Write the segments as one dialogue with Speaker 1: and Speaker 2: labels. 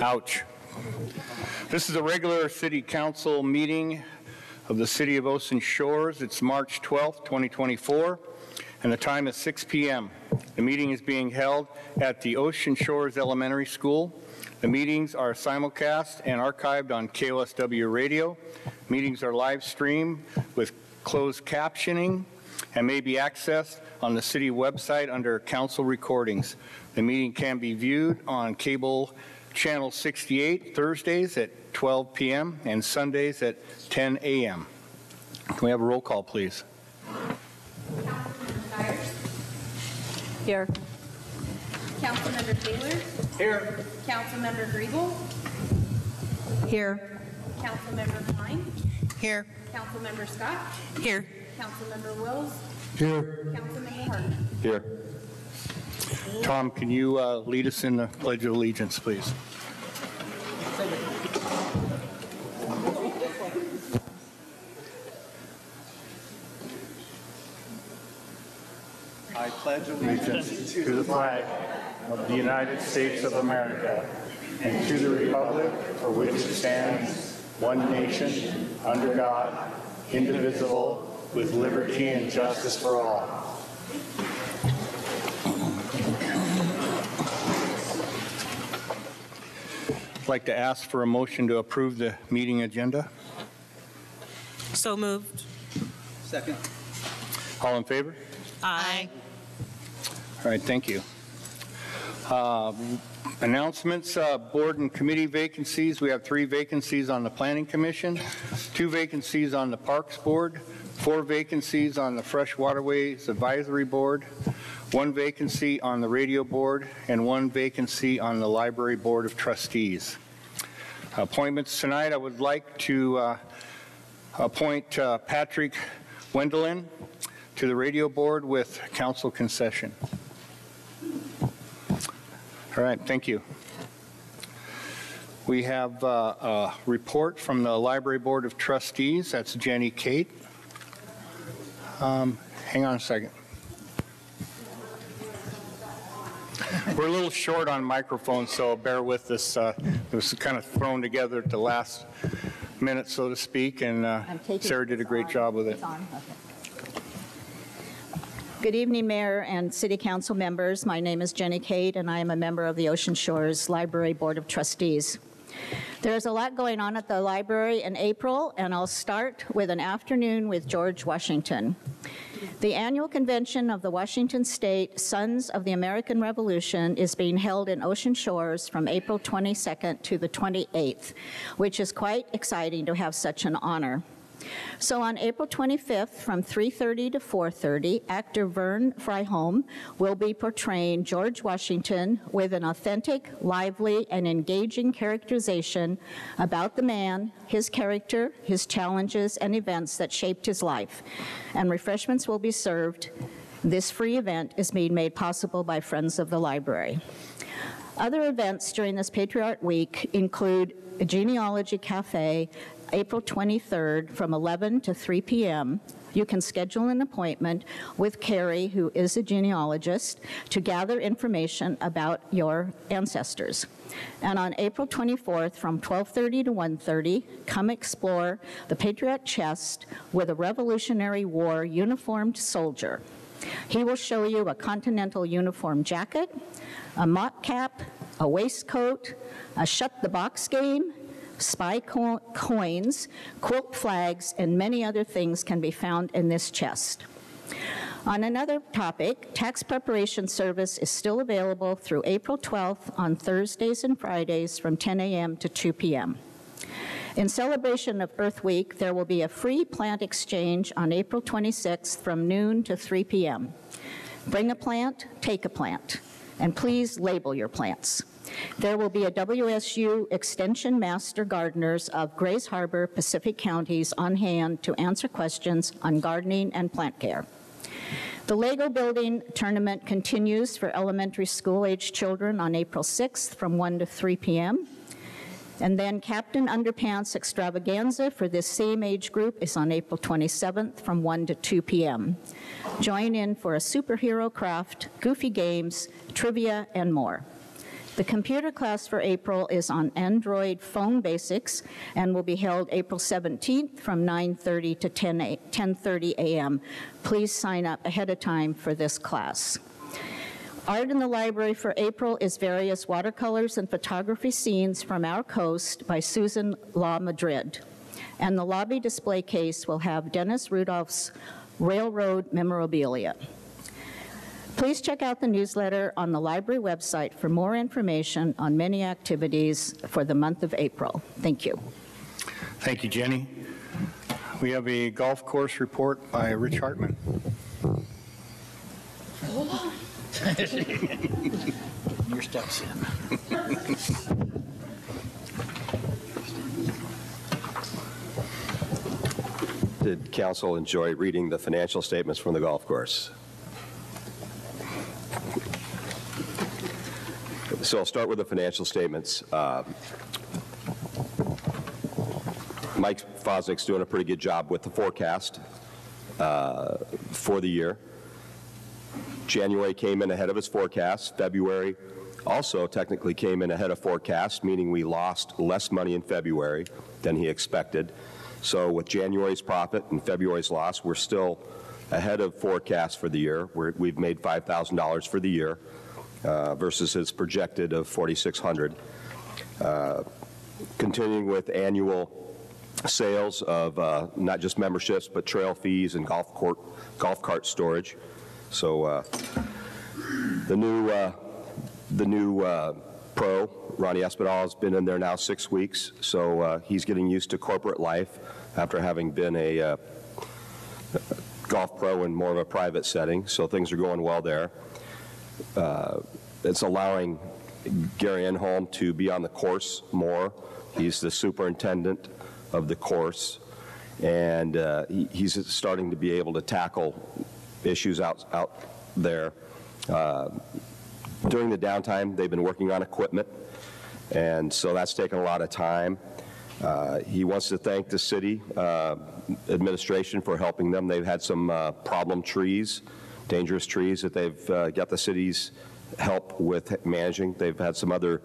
Speaker 1: Ouch. This is a regular city council meeting of the city of Ocean Shores. It's March 12th, 2024, and the time is 6 p.m. The meeting is being held at the Ocean Shores Elementary School. The meetings are simulcast and archived on KOSW Radio. Meetings are live streamed with closed captioning and may be accessed on the city website under council recordings. The meeting can be viewed on cable channel 68 Thursdays at 12 p.m. and Sundays at 10 a.m. Can we have a roll call, please?
Speaker 2: Here.
Speaker 3: Councilmember Taylor,
Speaker 1: Here.
Speaker 3: Councilmember Griebel,
Speaker 2: Here.
Speaker 3: Councilmember Klein,
Speaker 2: Here.
Speaker 3: Councilmember Scott,
Speaker 2: Here.
Speaker 3: Councilmember Wills,
Speaker 1: Here.
Speaker 3: Councilmember Hartman.
Speaker 1: Here. Tom, can you uh, lead us in the Pledge of Allegiance, please? I pledge allegiance to the flag of the United States of America and to the republic for which it stands, one nation, under God, indivisible, with liberty and justice for all. I'd like to ask for a motion to approve the meeting agenda.
Speaker 2: So moved.
Speaker 4: Second.
Speaker 1: All in favor?
Speaker 2: Aye.
Speaker 1: All right, thank you. Uh, Announcements, uh, board and committee vacancies. We have three vacancies on the Planning Commission, two vacancies on the Parks Board, four vacancies on the Fresh Waterways Advisory Board, one vacancy on the Radio Board, and one vacancy on the Library Board of Trustees. Appointments tonight, I would like to uh, appoint uh, Patrick Wendelin to the Radio Board with council concession. All right, thank you. We have uh, a report from the Library Board of Trustees. That's Jenny Kate. Um, Hang on a second. We're a little short on microphones, so bear with us. Uh, It was kind of thrown together at the last minute, so to speak, and uh, Sarah did a great job with it.
Speaker 5: Okay. Good evening, Mayor and City Council members. My name is Jenny Cade, and I am a member of the Ocean Shores Library Board of Trustees. There's a lot going on at the library in April, and I'll start with an afternoon with George Washington. The annual convention of the Washington State Sons of the American Revolution is being held in Ocean Shores from April 22nd to the 28th, which is quite exciting to have such an honor. So on April 25th, from 3:30 to 4:30, actor Vern Fryholm will be portraying George Washington with an authentic, lively, and engaging characterization about the man, his character, his challenges, and events that shaped his life. And refreshments will be served. This free event is being made possible by Friends of the Library. Other events during this Patriot Week include a genealogy cafe, April 23rd from 11 to 3 p.m. You can schedule an appointment with Carrie, who is a genealogist, to gather information about your ancestors. And on April 24th from 12:30 to 1:30, come explore the Patriot Chest with a Revolutionary War uniformed soldier. He will show you a Continental uniform jacket, a mock cap, a waistcoat, a shut the box game, spy co- coins, quilt flags, and many other things can be found in this chest. On another topic, tax preparation service is still available through April 12th on Thursdays and Fridays from 10 a.m. to 2 p.m. In celebration of Earth Week, there will be a free plant exchange on April 26th from noon to 3 p.m. Bring a plant, take a plant, and please label your plants. There will be a WSU Extension Master Gardeners of Grays Harbor, Pacific Counties on hand to answer questions on gardening and plant care. The Lego Building Tournament continues for elementary school-age children on April 6th from 1 to 3 p.m. And then Captain Underpants Extravaganza for this same age group is on April 27th from 1 to 2 p.m. Join in for a superhero craft, goofy games, trivia, and more. The computer class for April is on Android phone basics and will be held April 17th from 9:30 to 10 10:30 a.m. Please sign up ahead of time for this class. Art in the library for April is various watercolors and photography scenes from our coast by Susan La Madrid. And the lobby display case will have Dennis Rudolph's railroad memorabilia. Please check out the newsletter on the library website for more information on many activities for the month of April. Thank you.
Speaker 1: Thank you, Jenny. We have a golf course report by Rich Hartman.
Speaker 4: Your steps in.
Speaker 6: Did council enjoy reading the financial statements from the golf course? So I'll start with the financial statements. Uh, Mike Fosnick's doing a pretty good job with the forecast uh, for the year. January came in ahead of his forecast. February also technically came in ahead of forecast, meaning we lost less money in February than he expected. So with January's profit and February's loss, we're still ahead of forecast for the year. We're, we've made $5,000 for the year uh, versus its projected of 4,600. Uh, continuing with annual sales of uh, not just memberships, but trail fees and golf court, golf cart storage. So uh, the new, the new pro, Ronnie Espinal, has been in there now six weeks, so uh, he's getting used to corporate life after having been a uh, golf pro in more of a private setting, so things are going well there. Uh, It's allowing Gary Enholm to be on the course more. He's the superintendent of the course, and uh, he- he's starting to be able to tackle issues out, out there. Uh, During the downtime, they've been working on equipment, and so that's taken a lot of time. Uh, He wants to thank the city uh, administration for helping them. They've had some uh, problem trees, dangerous trees that they've uh, got the city's help with managing. They've had some other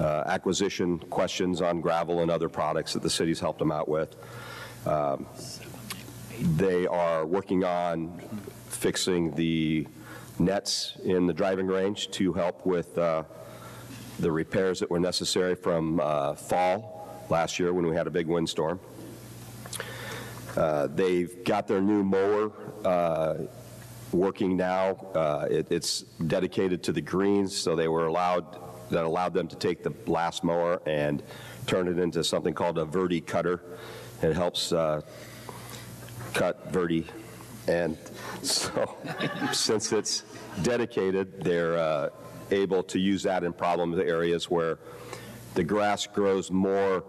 Speaker 6: uh, acquisition questions on gravel and other products that the city's helped them out with. Um, They are working on fixing the nets in the driving range to help with uh, the repairs that were necessary from uh, fall last year when we had a big windstorm. Uh, They've got their new mower uh, working now. Uh, it- It's dedicated to the greens, so they were allowed, that allowed them to take the last mower and turn it into something called a verti cutter. It helps uh, cut verti. And so, since it's dedicated, they're uh, able to use that in problem areas where the grass grows more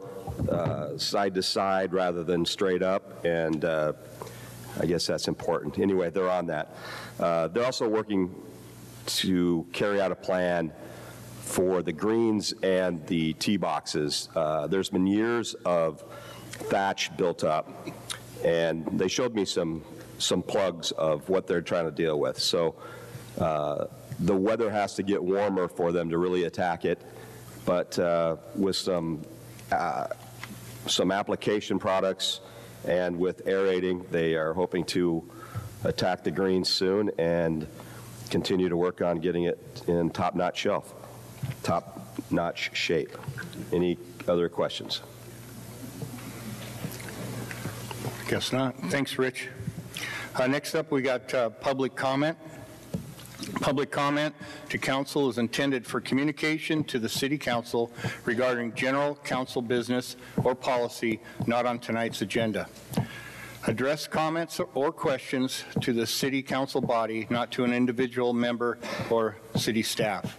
Speaker 6: uh, side to side rather than straight up, and uh, I guess that's important. Anyway, they're on that. Uh, They're also working to carry out a plan for the greens and the tee boxes. Uh, There's been years of thatch built up, and they showed me some, some plugs of what they're trying to deal with. So uh, the weather has to get warmer for them to really attack it, but uh, with some, uh, some application products and with aerating, they are hoping to attack the greens soon and continue to work on getting it in top-notch shelf, top-notch shape. Any other questions?
Speaker 1: Guess not. Thanks, Rich. Uh, Next up, we got uh, public comment. Public comment to council is intended for communication to the city council regarding general council business or policy not on tonight's agenda. Address comments or questions to the city council body, not to an individual member or city staff.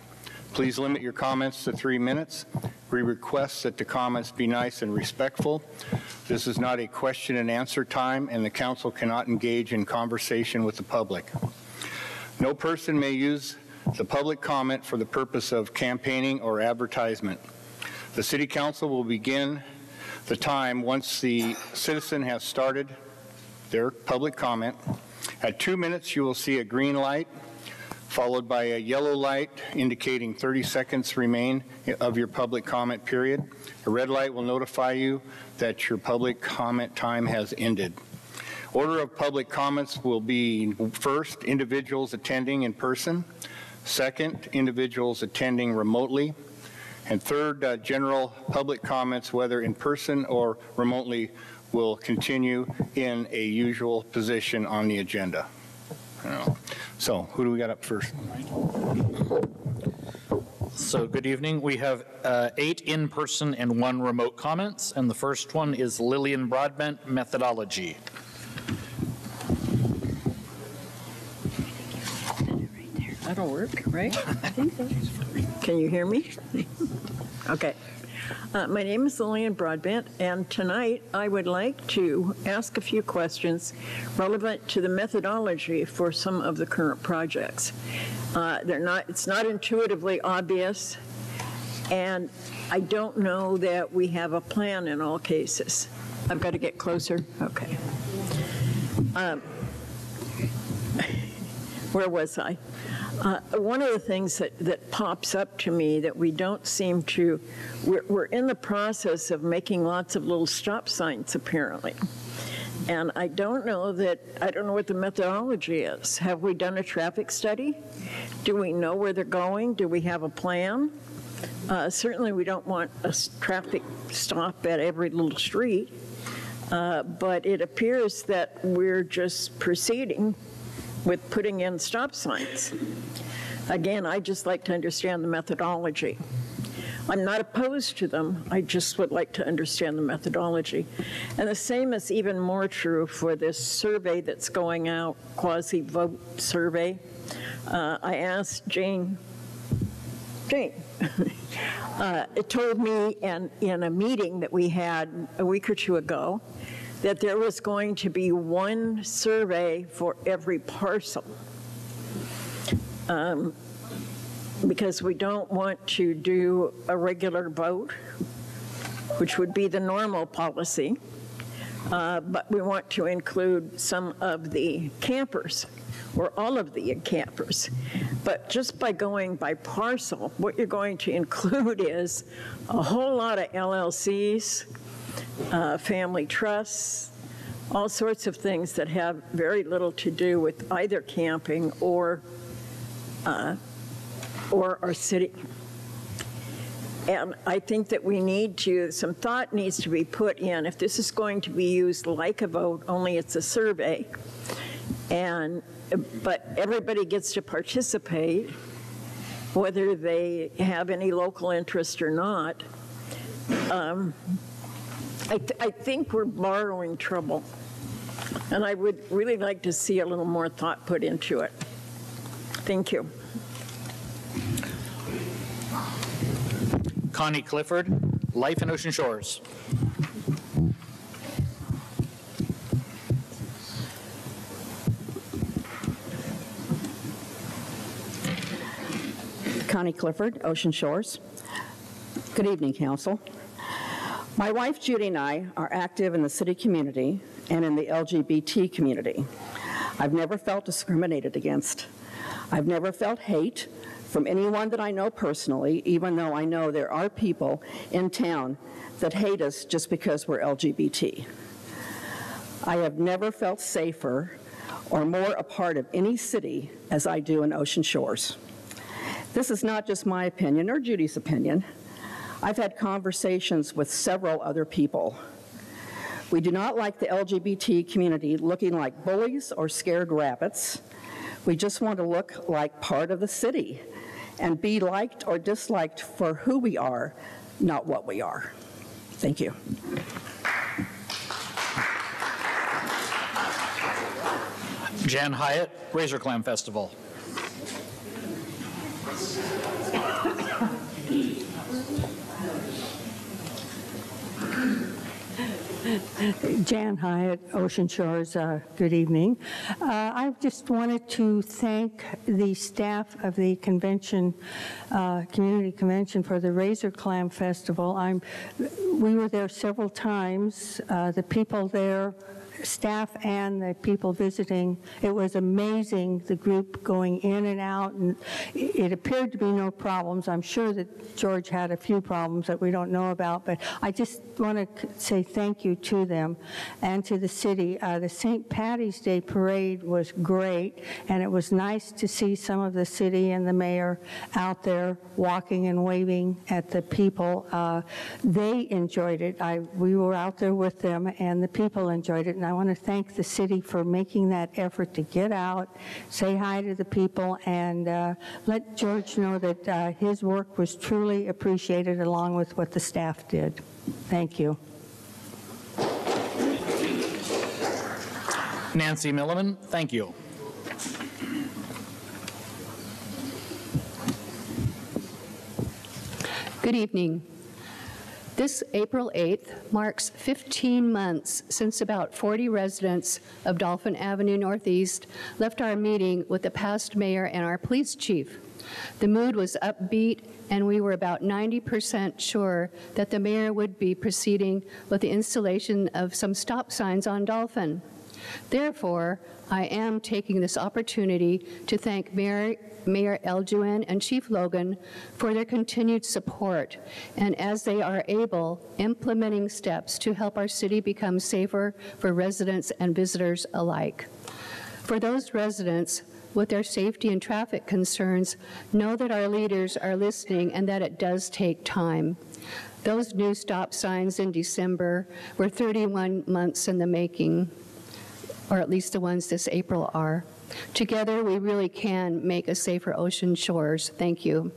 Speaker 1: Please limit your comments to three minutes. We request that the comments be nice and respectful. This is not a question and answer time, and the council cannot engage in conversation with the public. No person may use the public comment for the purpose of campaigning or advertisement. The city council will begin the time once the citizen has started their public comment. At two minutes, you will see a green light, followed by a yellow light indicating 30 seconds remain of your public comment period. A red light will notify you that your public comment time has ended. Order of public comments will be first, individuals attending in person, second, individuals attending remotely, and third, uh, general public comments, whether in person or remotely, will continue in a usual position on the agenda. So who do we got up first?
Speaker 4: So good evening. We have uh, eight in-person and one remote comments, and the first one is Lillian Broadbent, methodology.
Speaker 7: That'll work, right? I think so. Can you hear me? Okay. Uh, My name is Lillian Broadbent, and tonight I would like to ask a few questions relevant to the methodology for some of the current projects. Uh, They're not, it's not intuitively obvious, and I don't know that we have a plan in all cases. I've got to get closer? Okay. Um, Where was I? Uh, One of the things that, that pops up to me that we don't seem to, we're, we're in the process of making lots of little stop signs apparently. And I don't know that, I don't know what the methodology is. Have we done a traffic study? Do we know where they're going? Do we have a plan? Uh, Certainly, we don't want a traffic stop at every little street. Uh, But it appears that we're just proceeding with putting in stop signs. Again, I just like to understand the methodology. I'm not opposed to them, I just would like to understand the methodology. And the same is even more true for this survey that's going out, quasi-vote survey. Uh, I asked Jane, Jane, uh, it told me in, in a meeting that we had a week or two ago that there was going to be one survey for every parcel. Um, Because we don't want to do a regular vote, which would be the normal policy, uh, but we want to include some of the campers, or all of the campers. But just by going by parcel, what you're going to include is a whole lot of LLCs, uh, family trusts, all sorts of things that have very little to do with either camping or, uh, or our city. And I think that we need to, some thought needs to be put in, if this is going to be used like a vote, only it's a survey, and, but everybody gets to participate, whether they have any local interest or not, um, I, th- I think we're borrowing trouble. And I would really like to see a little more thought put into it. Thank you.
Speaker 4: Connie Clifford, Life in Ocean Shores.
Speaker 8: Connie Clifford, Ocean Shores. Good evening, Council. My wife Judy and I are active in the city community and in the LGBT community. I've never felt discriminated against. I've never felt hate from anyone that I know personally, even though I know there are people in town that hate us just because we're LGBT. I have never felt safer or more a part of any city as I do in Ocean Shores. This is not just my opinion or Judy's opinion. I've had conversations with several other people. We do not like the LGBT community looking like bullies or scared rabbits. We just want to look like part of the city and be liked or disliked for who we are, not what we are. Thank you.
Speaker 4: Jan Hyatt, Razor Clam Festival.
Speaker 9: Jan Hyatt, Ocean Shores, uh, good evening. Uh, I just wanted to thank the staff of the convention, uh, community convention for the Razor Clam Festival. I'm, we were there several times. Uh, The people there staff and the people visiting. It was amazing, the group going in and out, and it appeared to be no problems. I'm sure that George had a few problems that we don't know about, but I just want to say thank you to them and to the city. Uh, The St. Patty's Day Parade was great, and it was nice to see some of the city and the mayor out there walking and waving at the people. Uh, They enjoyed it. I, we were out there with them, and the people enjoyed it. And I want to thank the city for making that effort to get out, say hi to the people, and uh, let George know that uh, his work was truly appreciated along with what the staff did. Thank you.
Speaker 4: Nancy Milliman, thank you.
Speaker 10: Good evening. This April 8th marks 15 months since about 40 residents of Dolphin Avenue Northeast left our meeting with the past mayor and our police chief. The mood was upbeat, and we were about 90% sure that the mayor would be proceeding with the installation of some stop signs on Dolphin. Therefore, I am taking this opportunity to thank Mayor, Mayor Elduen and Chief Logan for their continued support, and as they are able, implementing steps to help our city become safer for residents and visitors alike. For those residents with their safety and traffic concerns, know that our leaders are listening and that it does take time. Those new stop signs in December were 31 months in the making or at least the ones this April are. Together, we really can make a safer ocean shores. Thank you.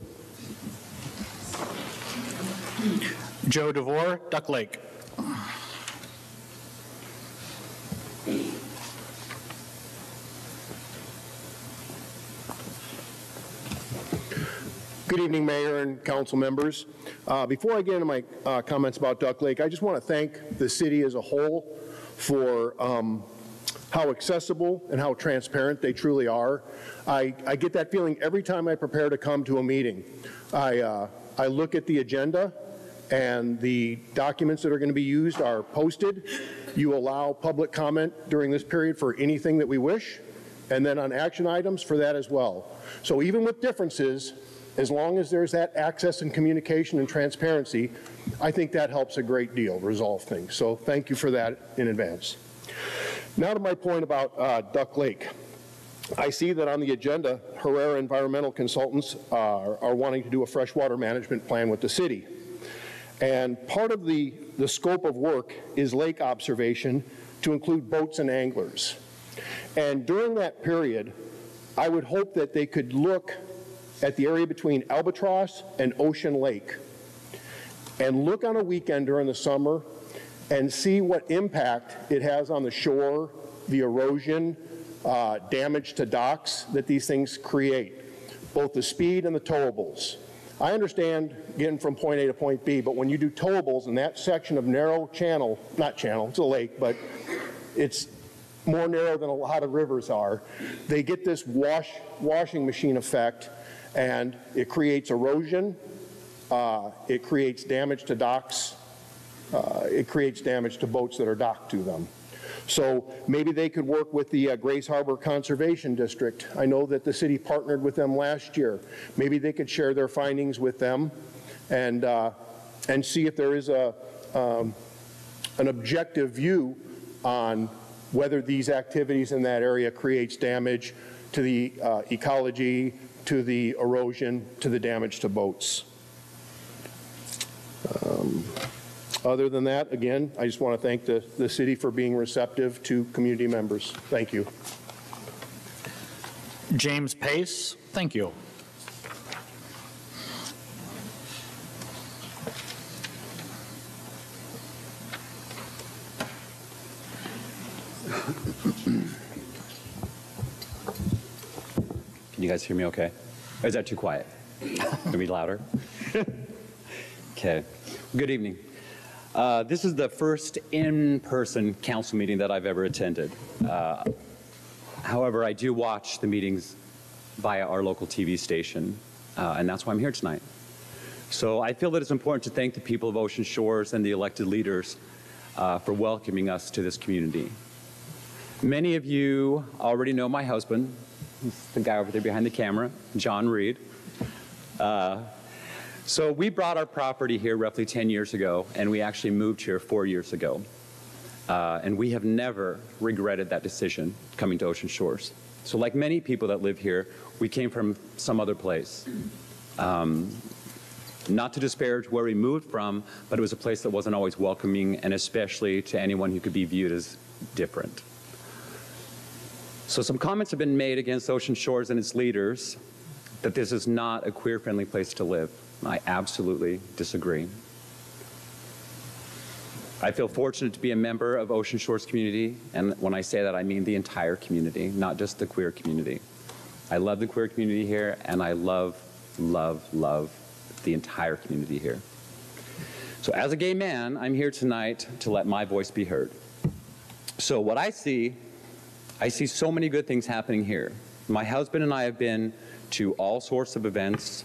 Speaker 4: Joe DeVore, Duck Lake.
Speaker 11: Good evening, Mayor and council members. Uh, Before I get into my uh, comments about Duck Lake, I just want to thank the city as a whole for um, how accessible and how transparent they truly are. I, I get that feeling every time I prepare to come to a meeting. I, uh, I look at the agenda and the documents that are going to be used are posted. You allow public comment during this period for anything that we wish, and then on action items for that as well. So even with differences, as long as there's that access and communication and transparency, I think that helps a great deal resolve things. So thank you for that in advance. Now to my point about uh, Duck Lake. I see that on the agenda, Herrera Environmental Consultants are, are wanting to do a freshwater management plan with the city. And part of the, the scope of work is lake observation to include boats and anglers. And during that period, I would hope that they could look at the area between Albatross and Ocean Lake and look on a weekend during the summer and see what impact it has on the shore, the erosion, uh, damage to docks that these things create, both the speed and the towables. I understand getting from point A to point B, but when you do towables in that section of narrow channel, not channel, it's a lake, but it's more narrow than a lot of rivers are, they get this wash, washing machine effect and it creates erosion, uh, it creates damage to docks, uh, it creates damage to boats that are docked to them. So maybe they could work with the uh, Grays Harbor Conservation District. I know that the city partnered with them last year. Maybe they could share their findings with them and, uh, and see if there is a, um, an objective view on whether these activities in that area creates damage to the uh, ecology, to the erosion, to the damage to boats. Um, other than that, again, I just want to thank the, the city for being receptive to community members. Thank you.
Speaker 4: James Pace, thank you.
Speaker 12: Can you guys hear me okay? Or is that too quiet? Can be louder? okay. Good evening. Uh, this is the first in-person council meeting that I've ever attended. Uh, however, I do watch the meetings via our local TV station, uh, and that's why I'm here tonight. So I feel that it's important to thank the people of Ocean Shores and the elected leaders uh, for welcoming us to this community. Many of you already know my husband, the guy over there behind the camera, John Reed. Uh, so we brought our property here roughly 10 years ago, and we actually moved here four years ago. Uh, and we have never regretted that decision coming to Ocean Shores. So like many people that live here, we came from some other place. Um, not to disparage where we moved from, but it was a place that wasn't always welcoming, and especially to anyone who could be viewed as different. So some comments have been made against Ocean Shores and its leaders that this is not a queer-friendly place to live. I absolutely disagree. I feel fortunate to be a member of Ocean Shores community, and when I say that, I mean the entire community, not just the queer community. I love the queer community here, and I love, love, love the entire community here. So as a gay man, I'm here tonight to let my voice be heard. So what I see, I see so many good things happening here. My husband and I have been to all sorts of events.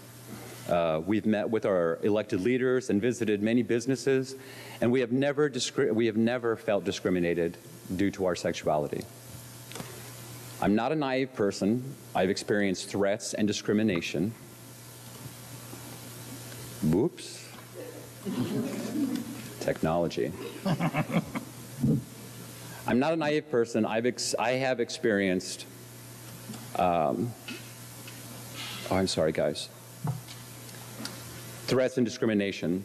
Speaker 12: Uh, we've met with our elected leaders and visited many businesses, and we have never we have never felt discriminated due to our sexuality. I'm not a naive person. I've experienced threats and discrimination. Whoops. Technology. I'm not a naive person. I've I have experienced. Um, oh, I'm sorry, guys. Threats and discrimination.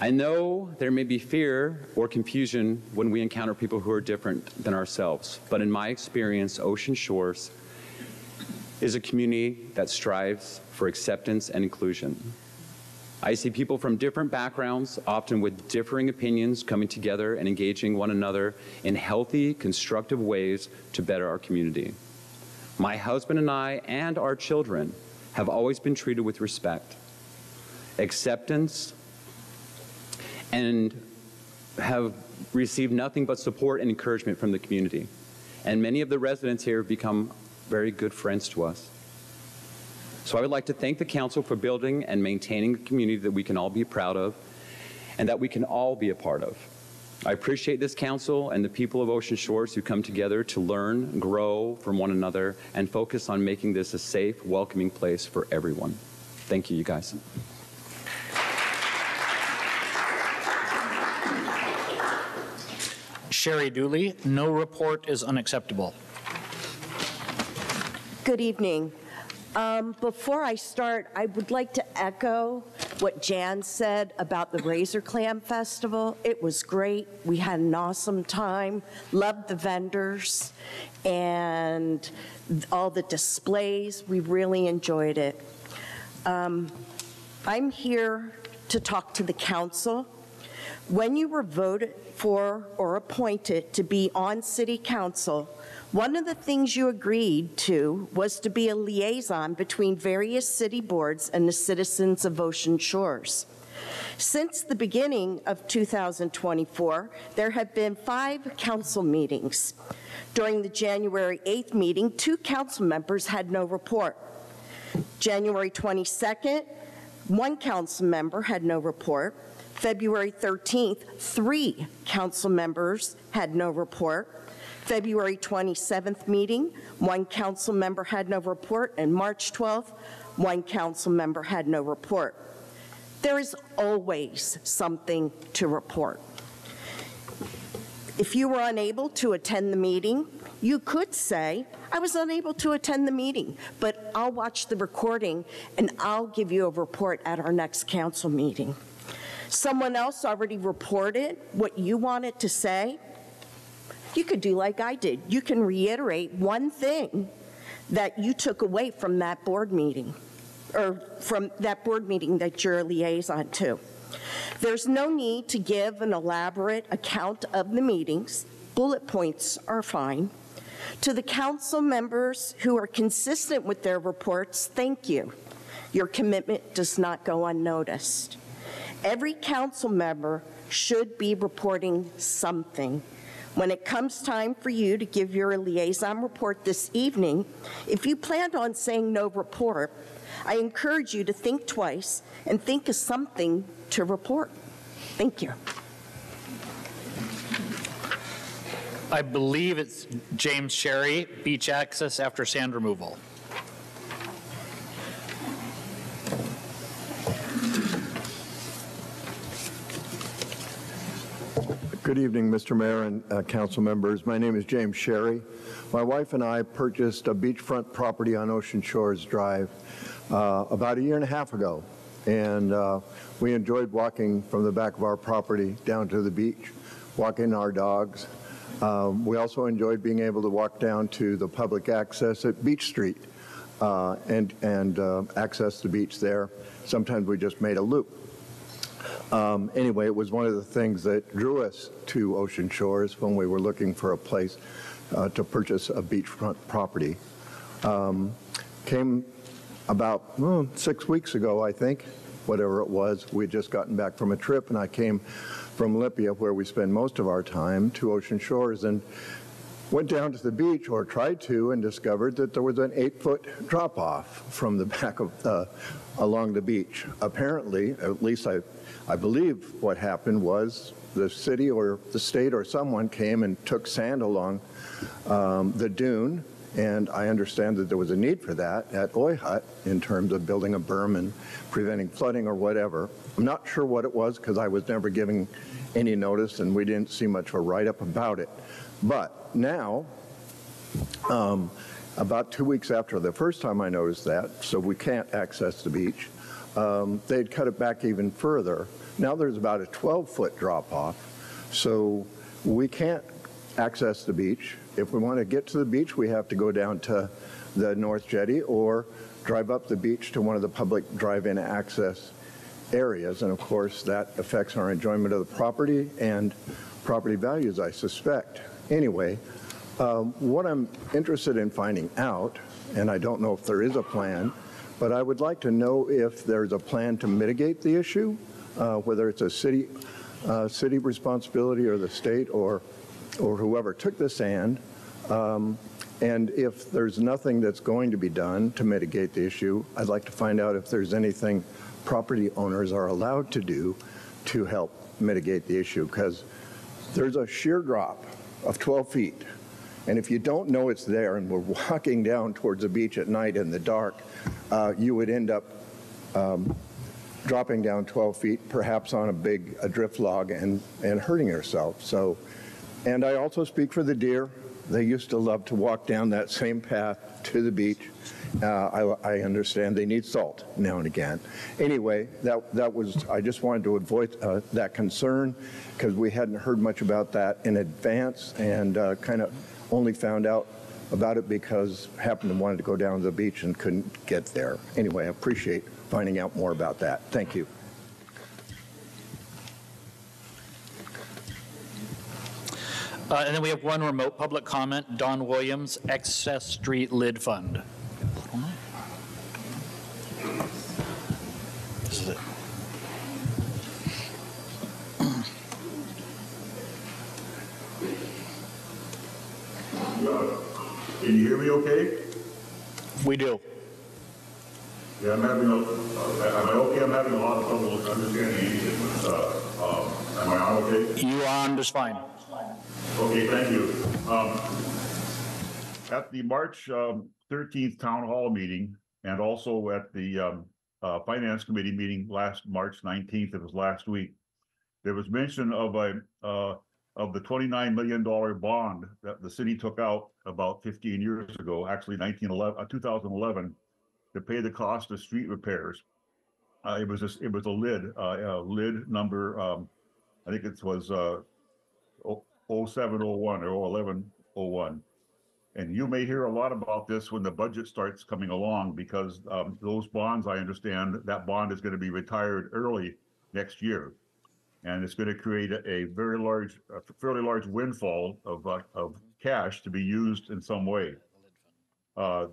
Speaker 12: I know there may be fear or confusion when we encounter people who are different than ourselves, but in my experience, Ocean Shores is a community that strives for acceptance and inclusion. I see people from different backgrounds, often with differing opinions, coming together and engaging one another in healthy, constructive ways to better our community. My husband and I and our children have always been treated with respect, acceptance, and have received nothing but support and encouragement from the community. And many of the residents here have become very good friends to us. So I would like to thank the council for building and maintaining a community that we can all be proud of and that we can all be a part of. I appreciate this council and the people of Ocean Shores who come together to learn, grow from one another, and focus on making this a safe, welcoming place for everyone. Thank you, you guys.
Speaker 4: Sherry Dooley, no report is unacceptable.
Speaker 13: Good evening. Um, before I start, I would like to echo what Jan said about the Razor Clam Festival. It was great. We had an awesome time. Loved the vendors and all the displays. We really enjoyed it. Um, I'm here to talk to the council. When you were voted for or appointed to be on city council, one of the things you agreed to was to be a liaison between various city boards and the citizens of Ocean Shores. Since the beginning of 2024, there have been five council meetings. During the January 8th meeting, two council members had no report. January 22nd, one council member had no report. February 13th, three council members had no report. February 27th meeting, one council member had no report, and March 12th, one council member had no report. There is always something to report. If you were unable to attend the meeting, you could say, I was unable to attend the meeting, but I'll watch the recording and I'll give you a report at our next council meeting. Someone else already reported what you wanted to say. You could do like I did. You can reiterate one thing that you took away from that board meeting, or from that board meeting that you're a liaison to. There's no need to give an elaborate account of the meetings. Bullet points are fine. To the council members who are consistent with their reports, thank you. Your commitment does not go unnoticed. Every council member should be reporting something. When it comes time for you to give your liaison report this evening, if you planned on saying no report, I encourage you to think twice and think of something to report. Thank you.
Speaker 4: I believe it's James Sherry, beach access after sand removal.
Speaker 14: Good evening, Mr. Mayor and uh, council members. My name is James Sherry. My wife and I purchased a beachfront property on Ocean Shores Drive uh, about a year and a half ago, and uh, we enjoyed walking from the back of our property down to the beach, walking our dogs. Um, we also enjoyed being able to walk down to the public access at Beach Street uh, and, and uh, access the beach there. Sometimes we just made a loop. Um, anyway, it was one of the things that drew us to Ocean Shores when we were looking for a place uh, to purchase a beachfront property. Um, came about well, six weeks ago, I think, whatever it was. We had just gotten back from a trip, and I came from Olympia, where we spend most of our time, to Ocean Shores, and went down to the beach, or tried to, and discovered that there was an eight-foot drop-off from the back of uh, along the beach. Apparently, at least I I believe what happened was the city or the state or someone came and took sand along um, the dune, and I understand that there was a need for that at Oyhut in terms of building a berm and preventing flooding or whatever. I'm not sure what it was because I was never giving any notice and we didn't see much of a write-up about it. But now, um, about two weeks after the first time I noticed that, so we can't access the beach, um, they'd cut it back even further. Now there's about a 12-foot drop-off, so we can't access the beach. If we want to get to the beach, we have to go down to the North Jetty or drive up the beach to one of the public drive-in access areas. And of course, that affects our enjoyment of the property and property values, I suspect. Anyway, um, what I'm interested in finding out, and I don't know if there is a plan, but I would like to know if there's a plan to mitigate the issue, uh, whether it's a city, uh, city responsibility or the state or, or whoever took the sand. Um, and if there's nothing that's going to be done to mitigate the issue, I'd like to find out if there's anything property owners are allowed to do to help mitigate the issue because there's a sheer drop of 12 feet. And if you don't know it's there and we're walking down towards the beach at night in the dark, uh, you would end up um, dropping down 12 feet, perhaps on a big a drift log and, and hurting yourself. So, and I also speak for the deer. They used to love to walk down that same path to the beach. Uh, I, I, understand they need salt now and again. Anyway, that that was I just wanted to avoid uh, that concern because we hadn't heard much about that in advance and uh, kind of only found out about it because happened to wanted to go down to the beach and couldn't get there. Anyway, I appreciate finding out more about that. Thank you.
Speaker 4: Uh, and then we have one remote public comment, Don Williams, Excess Street Lid Fund.
Speaker 15: Can you hear me okay?
Speaker 4: We do.
Speaker 15: Yeah, I'm having a, uh, am I okay? I'm having a lot of trouble understanding anything. Uh, um, am I on okay?
Speaker 4: You are on just fine.
Speaker 15: Okay, thank you. Um, at the March um, 13th Town Hall meeting and also at the um, uh, Finance Committee meeting last March 19th, it was last week, there was mention of a uh, of the $29 million bond that the city took out about 15 years ago, actually 1911, uh, 2011, to pay the cost of street repairs. Uh, it was just, it was a lid, uh, uh, lid number, um, I think it was uh, 0701 or 1101. And you may hear a lot about this when the budget starts coming along because um, those bonds, I understand, that bond is going to be retired early next year and it's going to create a, a very large, a fairly large windfall of, uh, of cash to be used in some way. Uh,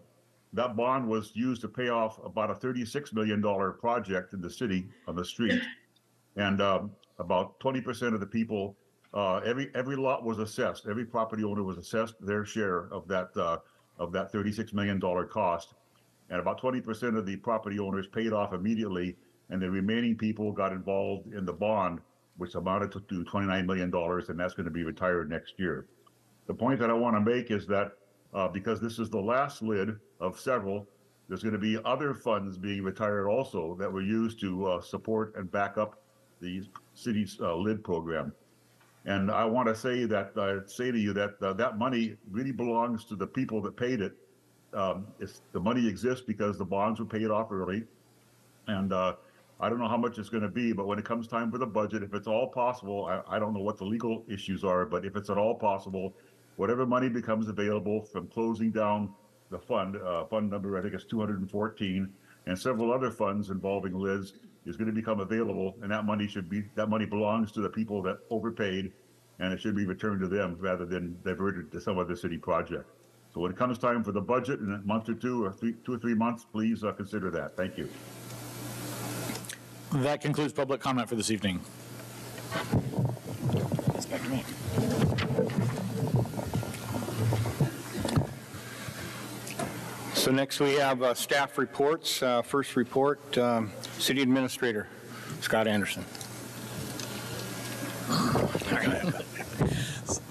Speaker 15: that bond was used to pay off about a $36 million project in the city on the street. And um, about 20% of the people, uh, every every lot was assessed. Every property owner was assessed their share of that uh, of that 36 million dollar cost, and about 20% of the property owners paid off immediately, and the remaining people got involved in the bond which amounted to $29 million, and that's going to be retired next year. The point that I want to make is that uh, because this is the last lid of several, there's going to be other funds being retired also that were used to uh, support and back up the city's uh, lid program. And I want to say that, uh, say to you that uh, that money really belongs to the people that paid it. Um, the money exists because the bonds were paid off early. And uh, I don't know how much it's going to be, but when it comes time for the budget, if it's all possible, I, I don't know what the legal issues are, but if it's at all possible, whatever money becomes available from closing down the fund, uh, fund number, I think it's 214, and several other funds involving LIDs is going to become available, and that money should be, that money belongs to the people that overpaid, and it should be returned to them rather than diverted to some other city project. So when it comes time for the budget in a month or two, or three, two or three months, please uh, consider that. Thank you.
Speaker 4: That concludes public comment for this evening. It's back to me.
Speaker 1: So next we have uh, staff reports. Uh, First report, um, City Administrator Scott Anderson.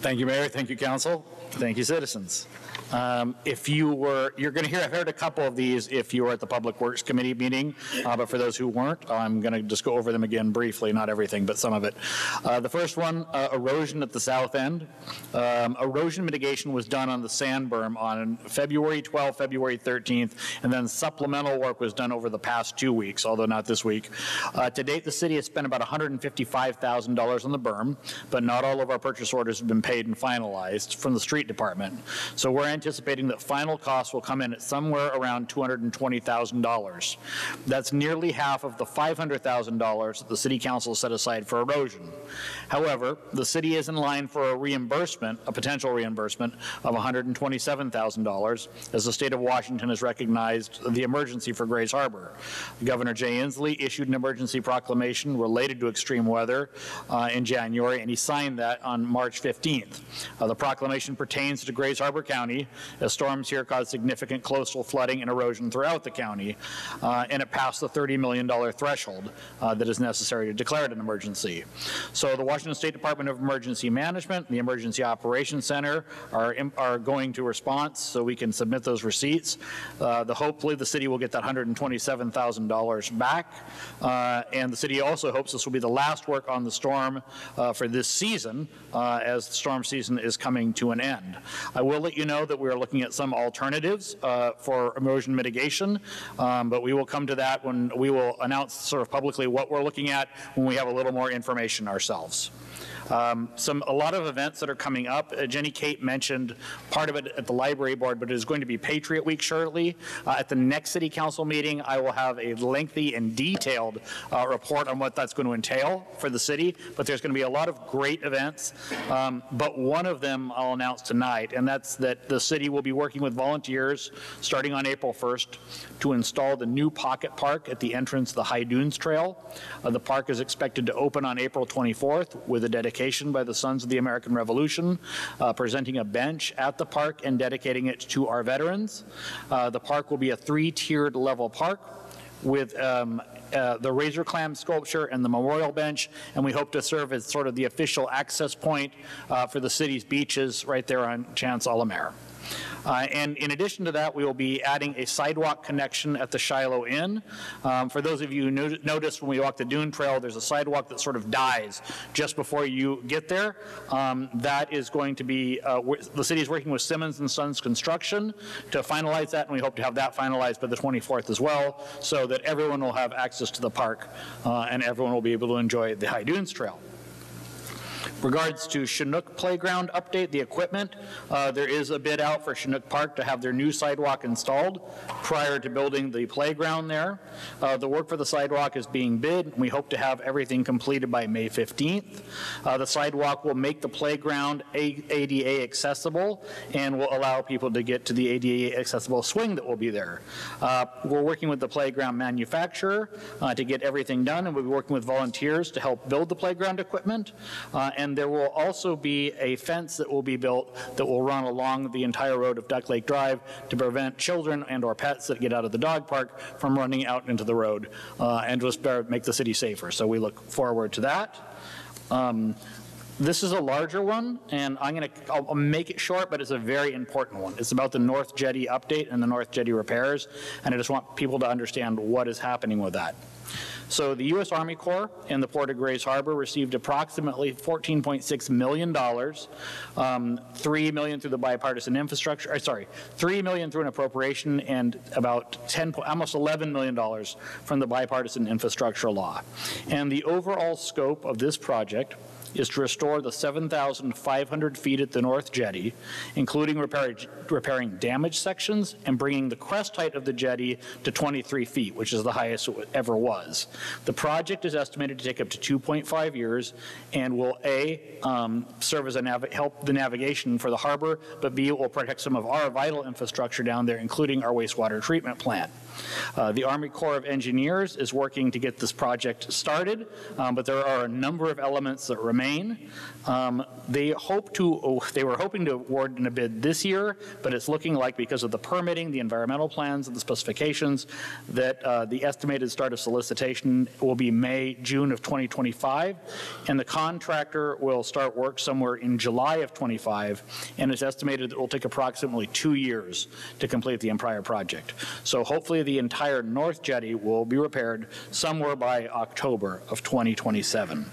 Speaker 4: Thank you, Mayor. Thank you, Council. Thank you, citizens. Um, If you were, you're going to hear, I've heard a couple of these if you were at the Public Works Committee meeting, uh, but for those who weren't, I'm going to just go over them again briefly, not everything, but some of it. Uh, The first one, uh, erosion at the south end. Um, Erosion mitigation was done on the sand berm on February 12th, February 13th, and then supplemental work was done over the past two weeks, although not this week. Uh, To date, the city has spent about $155,000 on the berm, but not all of our purchase orders have been paid and finalized from the street department. So we're anticipating that final costs will come in at somewhere around $220,000. That's nearly half of the $500,000 that the city council set aside for erosion. However, the city is in line for a reimbursement, a potential reimbursement of $127,000 as the state of Washington has recognized the emergency for Grays Harbor. Governor Jay Inslee issued an emergency proclamation related to extreme weather uh, in January, and he signed that on March 15th. Uh, the proclamation pertains to Grays Harbor County, as storms here caused significant coastal flooding and erosion throughout the county, uh, and it passed the $30 million threshold uh, that is necessary to declare it an emergency. So the Washington State Department of Emergency Management, the Emergency Operations Center are, are going to response so we can submit those receipts. Uh, the hopefully the city will get that $127,000 back, uh, and the city also hopes this will be the last work on the storm uh, for this season, uh, as the storm season is coming to an end. I will let you know that we are looking at some alternatives uh, for erosion mitigation, um, but we will come to that when we will announce sort of publicly what we're looking at when we have a little more information ourselves. Um, Some, a lot of events that are coming up. Uh, Jenny Kate mentioned part of it at the library board, but it is going to be Patriot Week shortly. Uh, At the next city council meeting, I will have a lengthy and detailed uh, report on what that's going to entail for the city, but there's going to be a lot of great events. Um, But one of them I'll announce tonight, and that's that the city will be working with volunteers starting on April 1st to install the new pocket park at the entrance of the High Dunes Trail. Uh, The park is expected to open on April 24th with a dedication by the Sons of the American Revolution, uh, presenting a bench at the park and dedicating it to our veterans. Uh, The park will be a three-tiered level park with um, uh, the razor clam sculpture and the memorial bench, and we hope to serve as sort of the official access point uh, for the city's beaches right there on Chance a la Mer. Uh, And in addition to that, we will be adding a sidewalk connection at the Shiloh Inn. Um, For those of you who no- noticed when we walk the Dune Trail, there's a sidewalk that sort of dies just before you get there. Um, That is going to be, uh, the city is working with Simmons and Sons Construction to finalize that, and we hope to have that finalized by the 24th as well, so that everyone will have access to the park, uh, and everyone will be able to enjoy the High Dunes Trail. Regards to Chinook Playground update, the equipment, uh, there is a bid out for Chinook Park to have their new sidewalk installed prior to building the playground there. Uh, The work for the sidewalk is being bid. We hope to have everything completed by May 15th. Uh, The sidewalk will make the playground ADA accessible and will allow people to get to the ADA accessible swing that will be there. Uh, We're working with the playground manufacturer uh, to get everything done, and we'll be working with volunteers to help build the playground equipment. Uh, And there will also be a fence that will be built that will run along the entire road of Duck Lake Drive to prevent children and/or pets that get out of the dog park from running out into the road uh, and just make the city safer. So we look forward to that. Um, This is a larger one, and I'm going to, make it short, but it's a very important one. It's about the North Jetty update and the North Jetty repairs, and I just want people to understand what is happening with that. So the U.S. Army Corps and the Port of Grays Harbor received approximately $14.6 million, um, 3 million through the bipartisan infrastructure, uh, sorry, 3 million through an appropriation and about 10, almost $11 million from the bipartisan infrastructure law. And the overall scope of this project is to restore the 7,500 feet at the North Jetty, including repair, repairing damaged sections and bringing the crest height of the jetty to 23 feet, which is the highest it ever was. The project is estimated to take up to 2.5 years and will A, um, serve as a nav- help the navigation for the harbor, but B, it will protect some of our vital infrastructure down there, including our wastewater treatment plant. Uh, The Army Corps of Engineers is working to get this project started, um, but there are a number of elements that remain. Um, They hope to, oh, they were hoping to award in a bid this year, but it's looking like because of the permitting, the environmental plans, and the specifications, that uh, the estimated start of solicitation will be May, June of 2025, and the contractor will start work somewhere in July of 25, and it's estimated that it will take approximately two years to complete the entire project. So hopefully, the entire North Jetty will be repaired somewhere by October of 2027.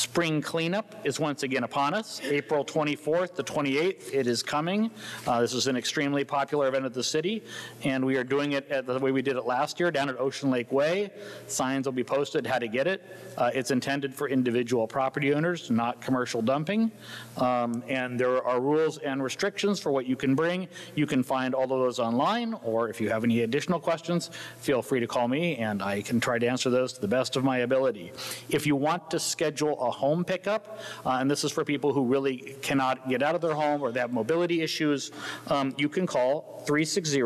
Speaker 4: Spring cleanup is once again upon us, April 24th to 28th. It is coming. Uh, This is an extremely popular event at the city, and we are doing it at the way we did it last year, down at Ocean Lake Way. Signs will be posted how to get it. Uh, It's intended for individual property owners, not commercial dumping. Um, And there are rules and restrictions for what you can bring. You can find all of those online, or if you have any additional questions, feel free to call me, and I can try to answer those to the best of my ability. If you want to schedule a home pickup, uh, and this is for people who really cannot get out of their home or they have mobility issues, um, you can call 360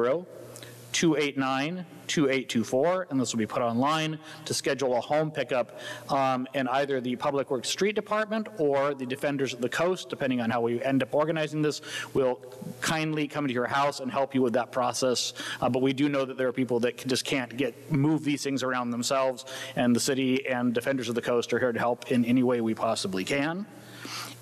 Speaker 4: 289 2824, and this will be put online to schedule a home pickup. Um, And either the Public Works Street Department or the Defenders of the Coast, depending on how we end up organizing this, will kindly come to your house and help you with that process. Uh, But we do know that there are people that can- just can't get, move these things around themselves, and the city and Defenders of the Coast are here to help in any way we possibly can.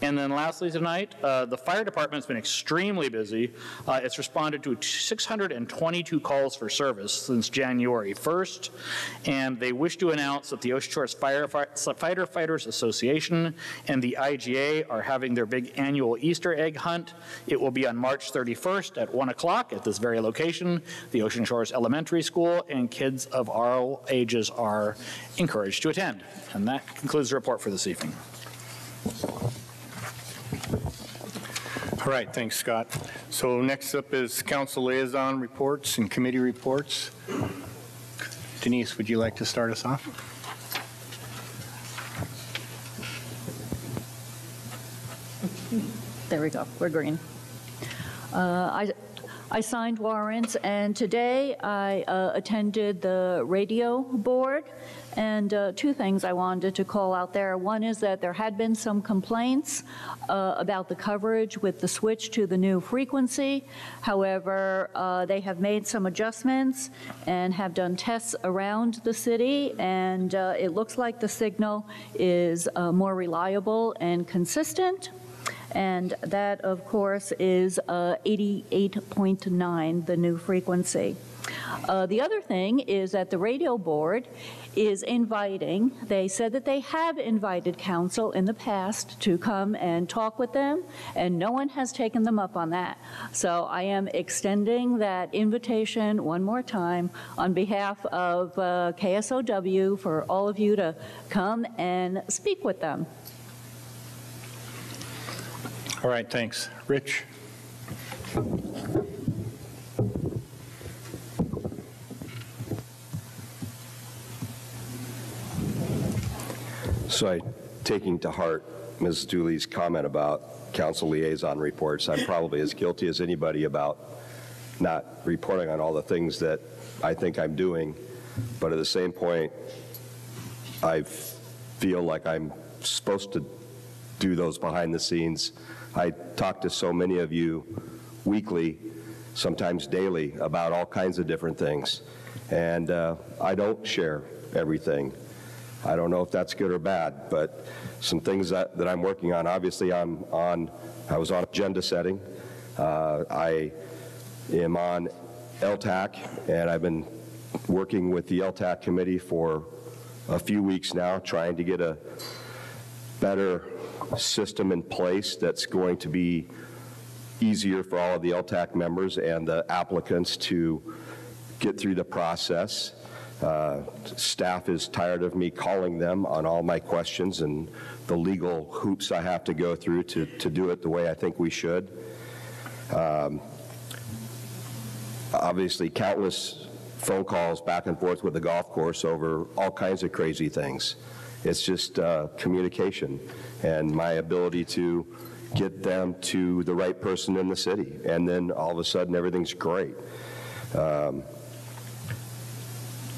Speaker 4: And then lastly tonight, uh, the fire department's been extremely busy. Uh, It's responded to 622 calls for service since January 1st, and they wish to announce that the Ocean Shores Firefi- Firefighters Association and the IGA are having their big annual Easter egg hunt. It will be on March 31st at 1 o'clock at this very location, the Ocean Shores Elementary School, and kids of all ages are encouraged to attend. And that concludes the report for this evening.
Speaker 1: All right, thanks, Scott. So next up is council liaison reports and committee reports. Denise, would you like to start us off?
Speaker 16: There we go, we're green. Uh, I, I signed warrants, and today I uh, attended the radio board, and uh, two things I wanted to call out there. One is that there had been some complaints uh, about the coverage with the switch to the new frequency. However, uh, they have made some adjustments and have done tests around the city, and uh, it looks like the signal is uh, more reliable and consistent. And that, of course, is uh, 88.9, the new frequency. Uh, The other thing is that the radio board is inviting, they said that they have invited council in the past to come and talk with them, and no one has taken them up on that. So I am extending that invitation one more time on behalf of uh, KSOW for all of you to come and speak with them.
Speaker 1: All right, thanks. Rich?
Speaker 6: So I, taking to heart Ms. Dooley's comment about council liaison reports, I'm probably as guilty as anybody about not reporting on all the things that I think I'm doing. But at the same point, I feel like I'm supposed to do those behind the scenes. I talk to so many of you weekly, sometimes daily, about all kinds of different things. And uh, I don't share everything. I don't know if that's good or bad, but some things that, that I'm working on, obviously I'm on, I was on agenda setting. Uh, I am on LTAC, and I've been working with the LTAC committee for a few weeks now, trying to get a better system in place that's going to be easier for all of the LTAC members and the applicants to get through the process. Uh, Staff is tired of me calling them on all my questions and the legal hoops I have to go through to, to do it the way I think we should. Um, Obviously, countless phone calls back and forth with the golf course over all kinds of crazy things. It's just uh, communication and my ability to get them to the right person in the city. And then all of a sudden, everything's great. Um,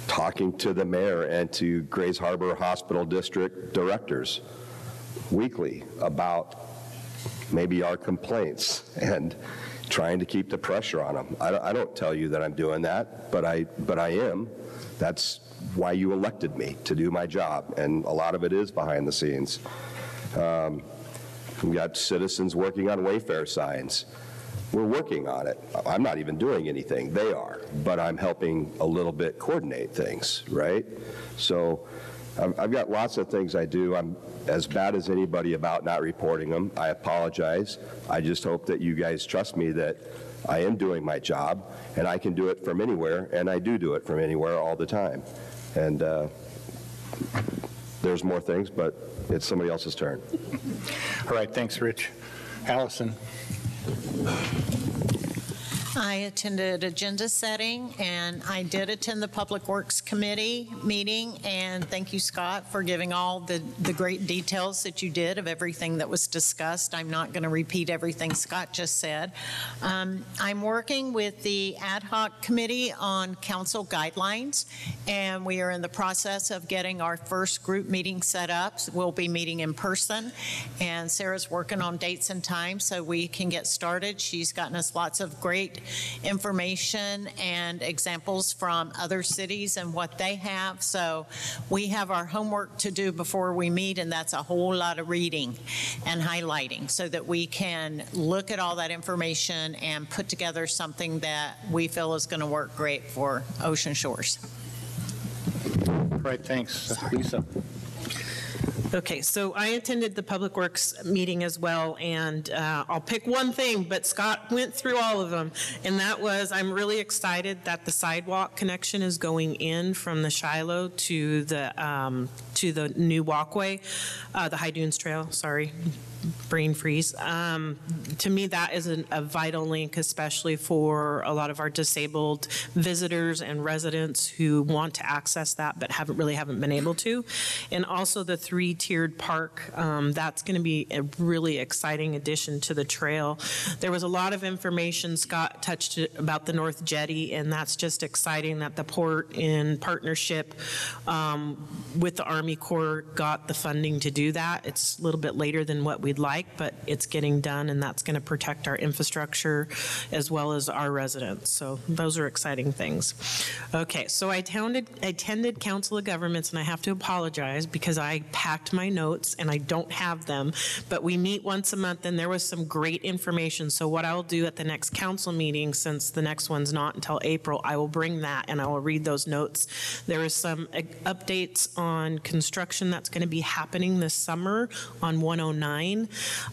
Speaker 6: talking to the mayor and to Grays Harbor Hospital District directors weekly about maybe our complaints and trying to keep the pressure on them. I don't, I don't tell you that I'm doing that, but I, but I am. That's why you elected me to do my job, and a lot of it is behind the scenes. Um, we got citizens working on Wayfair signs. We're working on it. I'm not even doing anything. They are, but I'm helping a little bit coordinate things, right? So I've got lots of things I do. I'm as bad as anybody about not reporting them. I apologize. I just hope that you guys trust me that I am doing my job and I can do it from anywhere, and I do do it from anywhere all the time. And uh, there's more things, but it's somebody else's turn.
Speaker 1: All right, thanks, Rich. Allison?
Speaker 2: I attended agenda setting, and I did attend the Public Works Committee meeting, and thank you, Scott, for giving all the, the great details that you did of everything that was discussed. I'm not going to repeat everything Scott just said. Um, I'm working with the ad hoc committee on council guidelines, and we are in the process of getting our first group meeting set up. We'll be meeting in person, and Sarah's working on dates and times so we can get started. She's gotten us lots of great information and examples from other cities and what they have. So we have our homework to do before we meet, and that's a whole lot of reading and highlighting so that we can look at all that information and put together something that we feel is going to work great for Ocean Shores.
Speaker 1: Right, thanks. Lisa?
Speaker 17: Okay, so I attended the Public Works meeting as well, and uh, I'll pick one thing, but Scott went through all of them, and that was, I'm really excited that the sidewalk connection is going in from the Shiloh to the, um, to the new walkway, uh, the High Dunes Trail, sorry, brain freeze. Um, To me, that is an- a vital link, especially for a lot of our disabled visitors and residents who want to access that but haven't, really haven't been able to. And also the three-tiered park, um, that's going to be a really exciting addition to the trail. There was a lot of information Scott touched about the North Jetty, and that's just exciting that the port in partnership um, with the Army Corps got the funding to do that. It's a little bit later than what we'd like, but it's getting done, and that's going to protect our infrastructure as well as our residents. So those are exciting things. Okay, so I attended, attended Council of Governments, and I have to apologize because I packed my notes and I don't have them, but we meet once a month, and there was some great information. So what I'll do at the next council meeting, since the next one's not until April, I will bring that and I will read those notes. There is some uh, updates on construction that's going to be happening this summer on 109,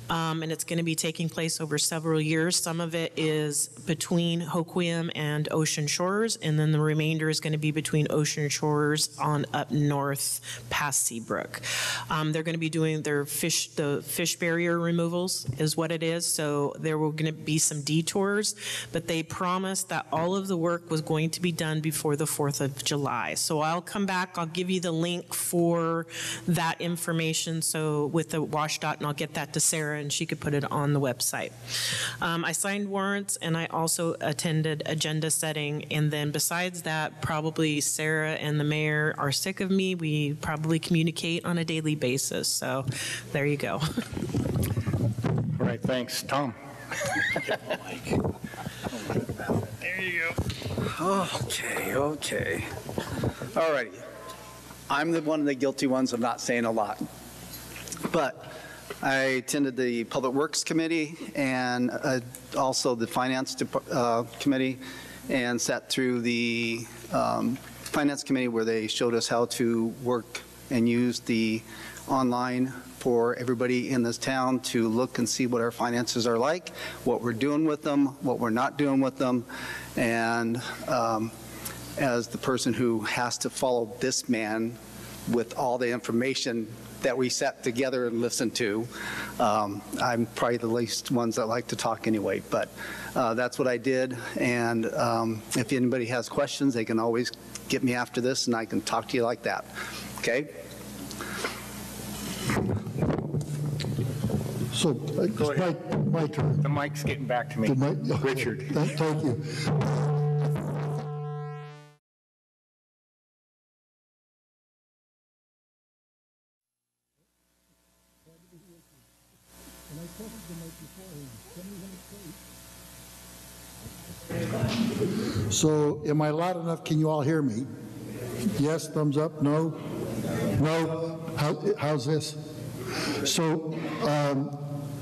Speaker 17: um, and it's going to be taking place over several years. Some of it is between Hoquiam and Ocean Shores, and then the remainder is going to be between Ocean Shores on up north past Seabrook. Um, They're going to be doing their fish, the fish barrier removals is what it is, so there were going to be some detours, but they promised that all of the work was going to be done before the 4th of July. So I'll come back, I'll give you the link for that information, so with the WSDOT, and I'll get that to Sarah, and she could put it on the website. Um, I signed warrants, and I also attended agenda setting, and then besides that, probably Sarah and the mayor are sick of me. We probably communicate on a daily basis, so there you go.
Speaker 1: All right, thanks. Tom?
Speaker 18: There you go. Okay, okay. All righty. I'm the one of the guilty ones of not saying a lot. But I attended the Public Works Committee and uh, also the Finance Dep- uh, Committee and sat through the um, Finance Committee where they showed us how to work and use the online for everybody in this town to look and see what our finances are like, what we're doing with them, what we're not doing with them. And um, as the person who has to follow this man with all the information that we sat together and listened to. Um, I'm probably the least ones that like to talk anyway, but uh, that's what I did. And um, if anybody has questions, they can always get me after this and I can talk to you like that. Okay?
Speaker 19: So, uh, it's my, my turn.
Speaker 1: The mic's getting back to me.
Speaker 19: The mic- okay.
Speaker 1: Richard.
Speaker 19: Th- Thank you. So am I loud enough? Can you all hear me? Yes, thumbs up, no? No? How, how's this? So um,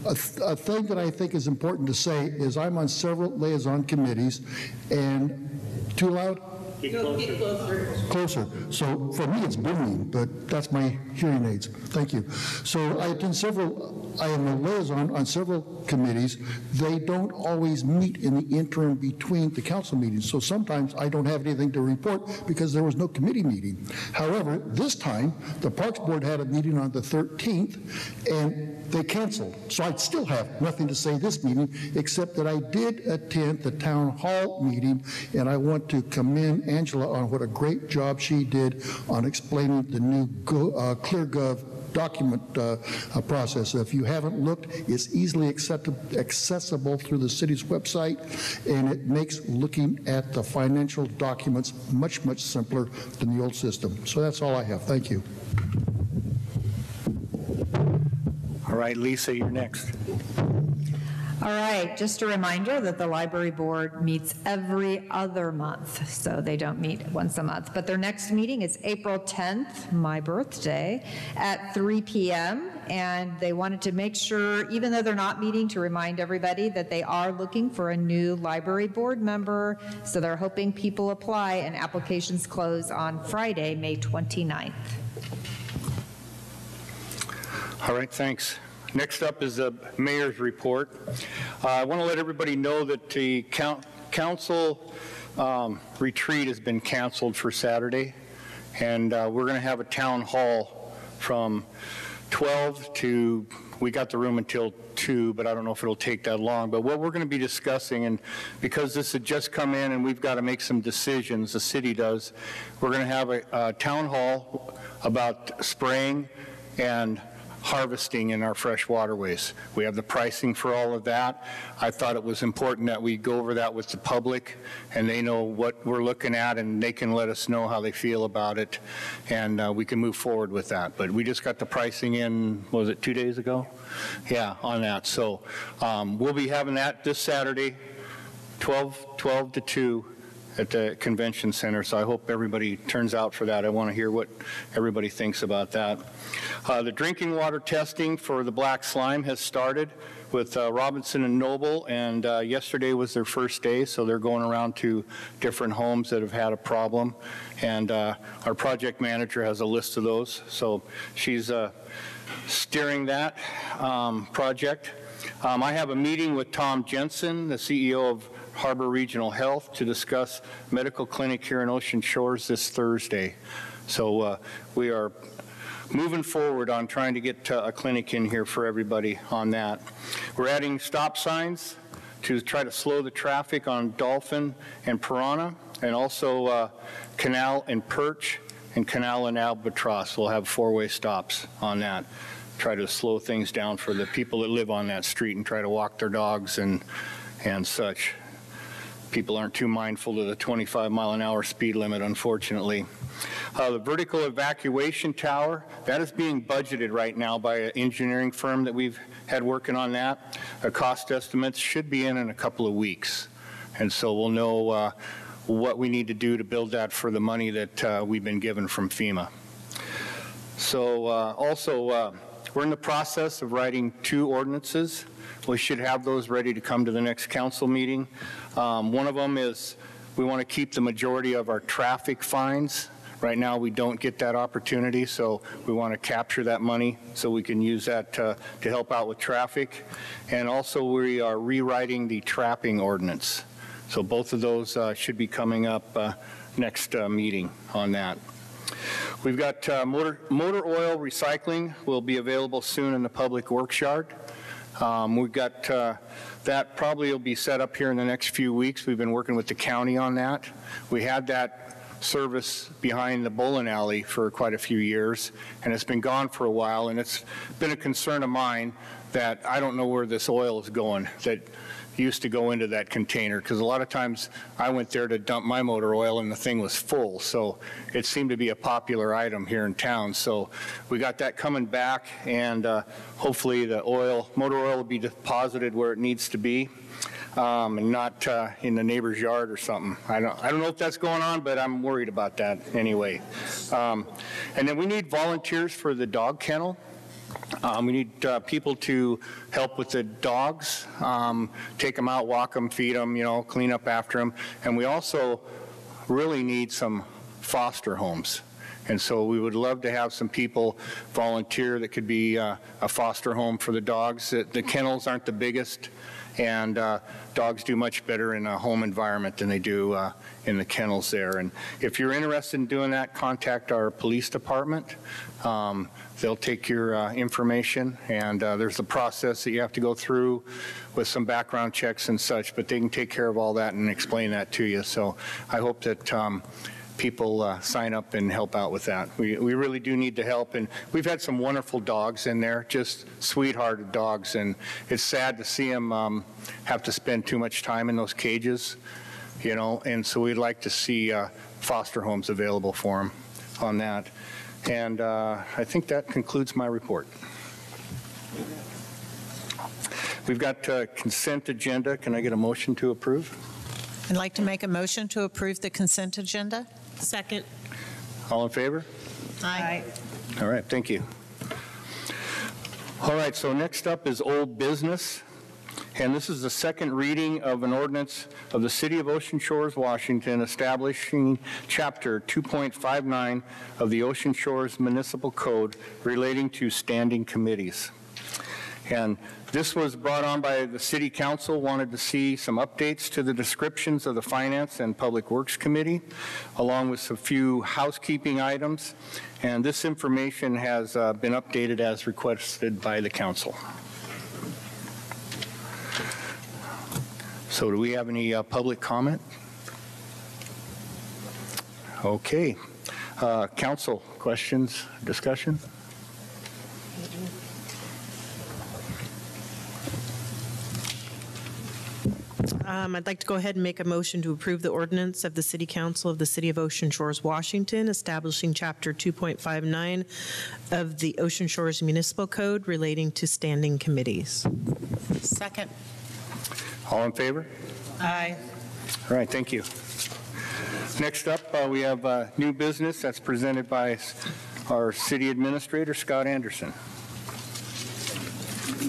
Speaker 19: a, th- a thing that I think is important to say is I'm on several liaison committees and, too loud? Closer. So for me, it's booming, but that's my hearing aids. Thank you. So I attend several, I am a liaison on several committees. They don't always meet in the interim between the council meetings. So sometimes I don't have anything to report because there was no committee meeting. However, this time, the Parks Board had a meeting on the 13th and they canceled. So I still have nothing to say this meeting, except that I did attend the town hall meeting, and I want to commend Angela on what a great job she did on explaining the new Go- uh, ClearGov document uh, uh, process. If you haven't looked, it's easily accessible through the city's website, and it makes looking at the financial documents much, much simpler than the old system. So that's all I have. Thank you.
Speaker 1: All right, Lisa, you're next.
Speaker 20: All right, just a reminder that the library board meets every other month, so they don't meet once a month. But their next meeting is April 10th, my birthday, at 3 p.m. And they wanted to make sure, even though they're not meeting, to remind everybody that they are looking for a new library board member. So they're hoping people apply, and applications close on Friday, May 29th.
Speaker 1: All right, thanks. Next up is the mayor's report. Uh, I want to let everybody know that the coun- council um, retreat has been canceled for Saturday, and uh, we're going to have a town hall from 12 to, we got the room until 2, but I don't know if it'll take that long. But what we're going to be discussing, and because this had just come in and we've got to make some decisions, the city does, we're going to have a a town hall about spraying and harvesting in our fresh waterways. We have the pricing for all of that. I thought it was important that we go over that with the public, and they know what we're looking at, and they can let us know how they feel about it, and uh, we can move forward with that. But we just got the pricing in, was it, two days ago? Yeah, on that. So um, we'll be having that this Saturday, 12, 12 to 2 at the convention center, so I hope everybody turns out for that. I want to hear what everybody thinks about that. Uh, The drinking water testing for the black slime has started with uh, Robinson and Noble, and uh, yesterday was their first day, so they're going around to different homes that have had a problem, and uh, our project manager has a list of those, so she's uh, steering that um, project. Um, I have a meeting with Tom Jensen, the CEO of Harbor Regional Health, to discuss medical clinic here in Ocean Shores this Thursday. So uh, we are moving forward on trying to get uh, a clinic in here for everybody on that. We're adding stop signs to try to slow the traffic on Dolphin and Piranha, and also uh, Canal and Perch and Canal and Albatross. We'll have four-way stops on that. Try to slow things down for the people that live on that street and try to walk their dogs and, and such. People aren't too mindful of the 25 mile an hour speed limit, unfortunately. Uh, the vertical evacuation tower, that is being budgeted right now by an engineering firm that we've had working on that. The cost estimates should be in in a couple of weeks. And so we'll know uh, what we need to do to build that for the money that uh, we've been given from FEMA. So uh, also, uh, we're in the process of writing two ordinances. We should have those ready to come to the next council meeting. Um, One of them is, we want to keep the majority of our traffic fines. Right now, we don't get that opportunity, so we want to capture that money so we can use that to to help out with traffic. And also, we are rewriting the trapping ordinance. So both of those uh, should be coming up uh, next uh, meeting on that. We've got uh, motor, motor oil recycling will be available soon in the public works yard. Um, We've got, uh, that probably will be set up here in the next few weeks. We've been working with the county on that. We had that service behind the bowling alley for quite a few years, and it's been gone for a while, and it's been a concern of mine that I don't know where this oil is going, that used to go into that container, because a lot of times I went there to dump my motor oil and the thing was full, so it seemed to be a popular item here in town. So we got that coming back, and uh, hopefully the oil, motor oil will be deposited where it needs to be, um, and not uh, in the neighbor's yard or something. I don't, I don't know if that's going on, but I'm worried about that anyway. Um, And then we need volunteers for the dog kennel. Um, we need uh, people to help with the dogs, um, take them out, walk them, feed them, you know, clean up after them. And we also really need some foster homes. And so we would love to have some people volunteer that could be uh, a foster home for the dogs. The kennels aren't the biggest, and uh, dogs do much better in a home environment than they do uh, in the kennels there. And if you're interested in doing that, contact our police department. Um, They'll take your uh, information, and uh, there's a process that you have to go through with some background checks and such, but they can take care of all that and explain that to you. So I hope that um, people uh, sign up and help out with that. We, we really do need to help, and we've had some wonderful dogs in there, just sweethearted dogs, and it's sad to see them um, have to spend too much time in those cages, you know, and so we'd like to see uh, foster homes available for them on that. And uh, I think that concludes my report. We've got uh, consent agenda. Can I get a motion to approve?
Speaker 2: I'd like to make a motion to approve the consent agenda.
Speaker 17: Second.
Speaker 1: All in favor?
Speaker 2: Aye.
Speaker 1: All right, thank you. All right, so next up is old business. And this is the second reading of an ordinance of the City of Ocean Shores, Washington, establishing Chapter 2.59 of the Ocean Shores Municipal Code relating to standing committees. And this was brought on by the City Council, wanted to see some updates to the descriptions of the Finance and Public Works Committee, along with a few housekeeping items. And this information has uh, been updated as requested by the council. So do we have any uh, public comment? Okay. Uh, Council, questions, discussion?
Speaker 17: Um, I'd like to go ahead and make a motion to approve the ordinance of the City Council of the City of Ocean Shores, Washington, establishing Chapter 2.59 of the Ocean Shores Municipal Code relating to standing committees.
Speaker 2: Second.
Speaker 1: All in favor?
Speaker 17: Aye.
Speaker 1: All right, thank you. Next up, uh, we have uh, new business that's presented by our city administrator, Scott Anderson.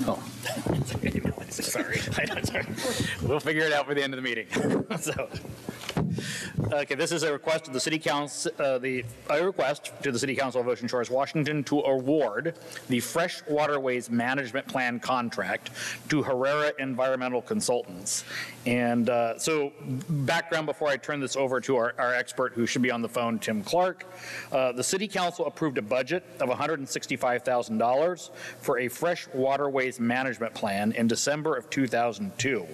Speaker 1: Oh.
Speaker 4: Sorry. Sorry. We'll figure it out for the end of the meeting. So, okay, this is a request to the city council, uh, the, a request to the city council of Ocean Shores, Washington to award the fresh waterways management plan contract to Herrera Environmental Consultants. And uh, so background before I turn this over to our, our expert who should be on the phone, Tim Clark. Uh, the city council approved a budget of $165,000 for a fresh waterways management plan in December of 2002.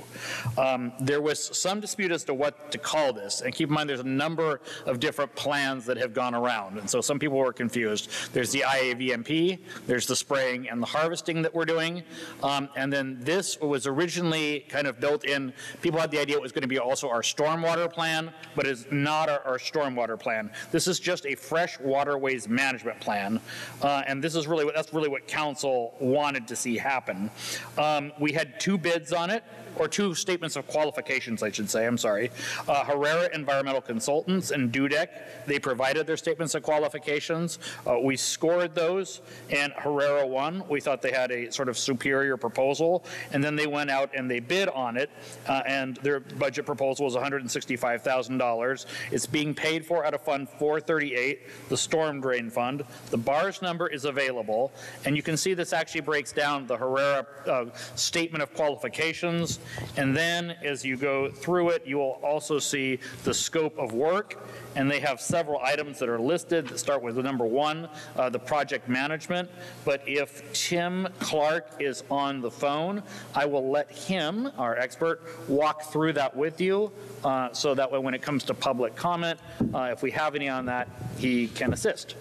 Speaker 4: Um, there was some dispute as to what to call this. And keep in mind, there's a number of different plans that have gone around. And so some people were confused. There's the IAVMP, there's the spraying and the harvesting that we're doing. Um, and then this was originally kind of built in, people had the idea it was going to be also our stormwater plan, but it's not our, our stormwater plan. This is just a fresh waterways management plan. Uh, and this is really what, that's really what council wanted to see happen. Um, we had two bids on it or two statements of qualifications, I should say, I'm sorry. Uh, Herrera Environmental Consultants and Dudek. They provided their statements of qualifications. Uh, We scored those, and Herrera won. We thought they had a sort of superior proposal, and then they went out and they bid on it, uh, and their budget proposal was $165,000. It's being paid for out of Fund 438, the Storm Drain Fund. The BARS number is available, and you can see this actually breaks down the Herrera uh, statement of qualifications, and then as you go through it, you will also see the scope of work, and they have several items that are listed that start with the number one, uh, the project management. But if Tim Clark is on the phone, I will let him, our expert, walk through that with you, uh, so that way when it comes to public comment, uh, if we have any on that, he can assist.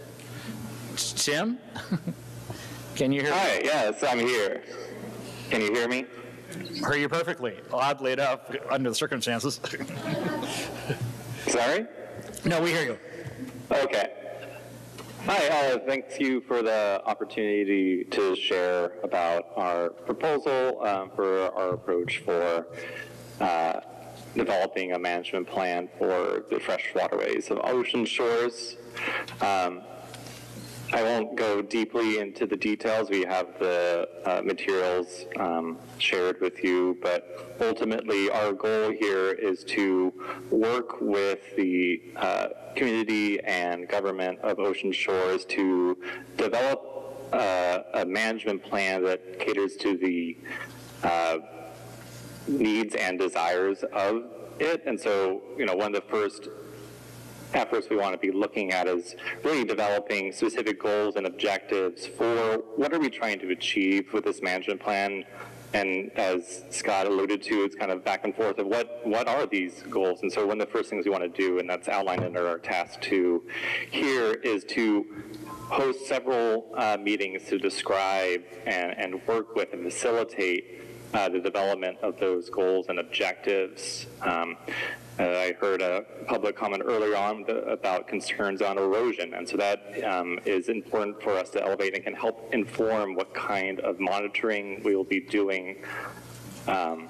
Speaker 4: Tim? Can you hear me?
Speaker 21: Hi, yes, I'm here. Can you hear me?
Speaker 4: Hear you perfectly, oddly enough, under the circumstances.
Speaker 21: Sorry?
Speaker 4: No, we hear you.
Speaker 21: Okay. Hi, uh, thank you for the opportunity to share about our proposal um, for our approach for uh, developing a management plan for the fresh waterways of ocean shores. Um, I won't go deeply into the details. We have the uh, materials um, shared with you, but ultimately our goal here is to work with the uh, community and government of Ocean Shores to develop uh, a management plan that caters to the uh, needs and desires of it. And so, you know, one of the first efforts we want to be looking at is really developing specific goals and objectives for what are we trying to achieve with this management plan and as Scott alluded to, it's kind of back and forth of what, what are these goals? And so one of the first things we want to do, and that's outlined under our task two here, is to host several uh, meetings to describe and, and work with and facilitate uh, the development of those goals and objectives. Um, uh, I heard a public comment earlier on the, about concerns on erosion, and so that um, is important for us to elevate and can help inform what kind of monitoring we will be doing. Um,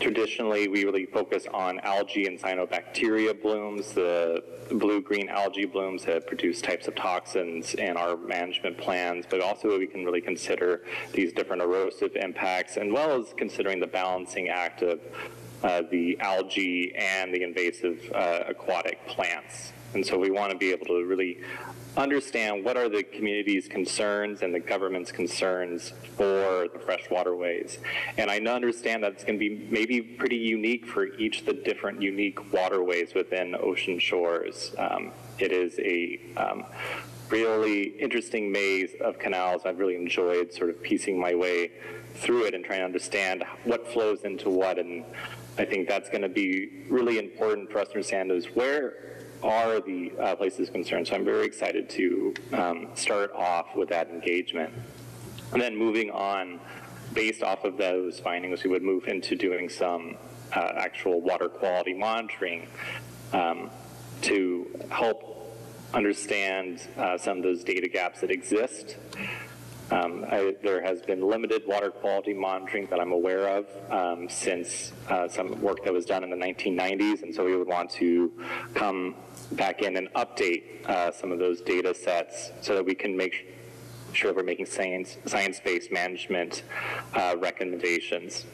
Speaker 21: traditionally, we really focus on algae and cyanobacteria blooms. The blue-green algae blooms have produced types of toxins in our management plans, but also we can really consider these different erosive impacts, as well as considering the balancing act of uh, the algae and the invasive uh, aquatic plants. And so we want to be able to really understand what are the community's concerns and the government's concerns for the fresh waterways. And I understand that it's going to be maybe pretty unique for each of the different unique waterways within ocean shores. Um, it is a um, really interesting maze of canals. I've really enjoyed sort of piecing my way through it and trying to understand what flows into what and I think that's going to be really important for us to understand is where are the uh, places concerned. So I'm very excited to um, start off with that engagement. And then moving on, based off of those findings, we would move into doing some uh, actual water quality monitoring um, to help understand uh, some of those data gaps that exist. Um, I, there has been limited water quality monitoring that I'm aware of um, since uh, some work that was done in the 1990s, and so we would want to come back in and update uh, some of those data sets so that we can make sure we're making science, science-based management uh, recommendations.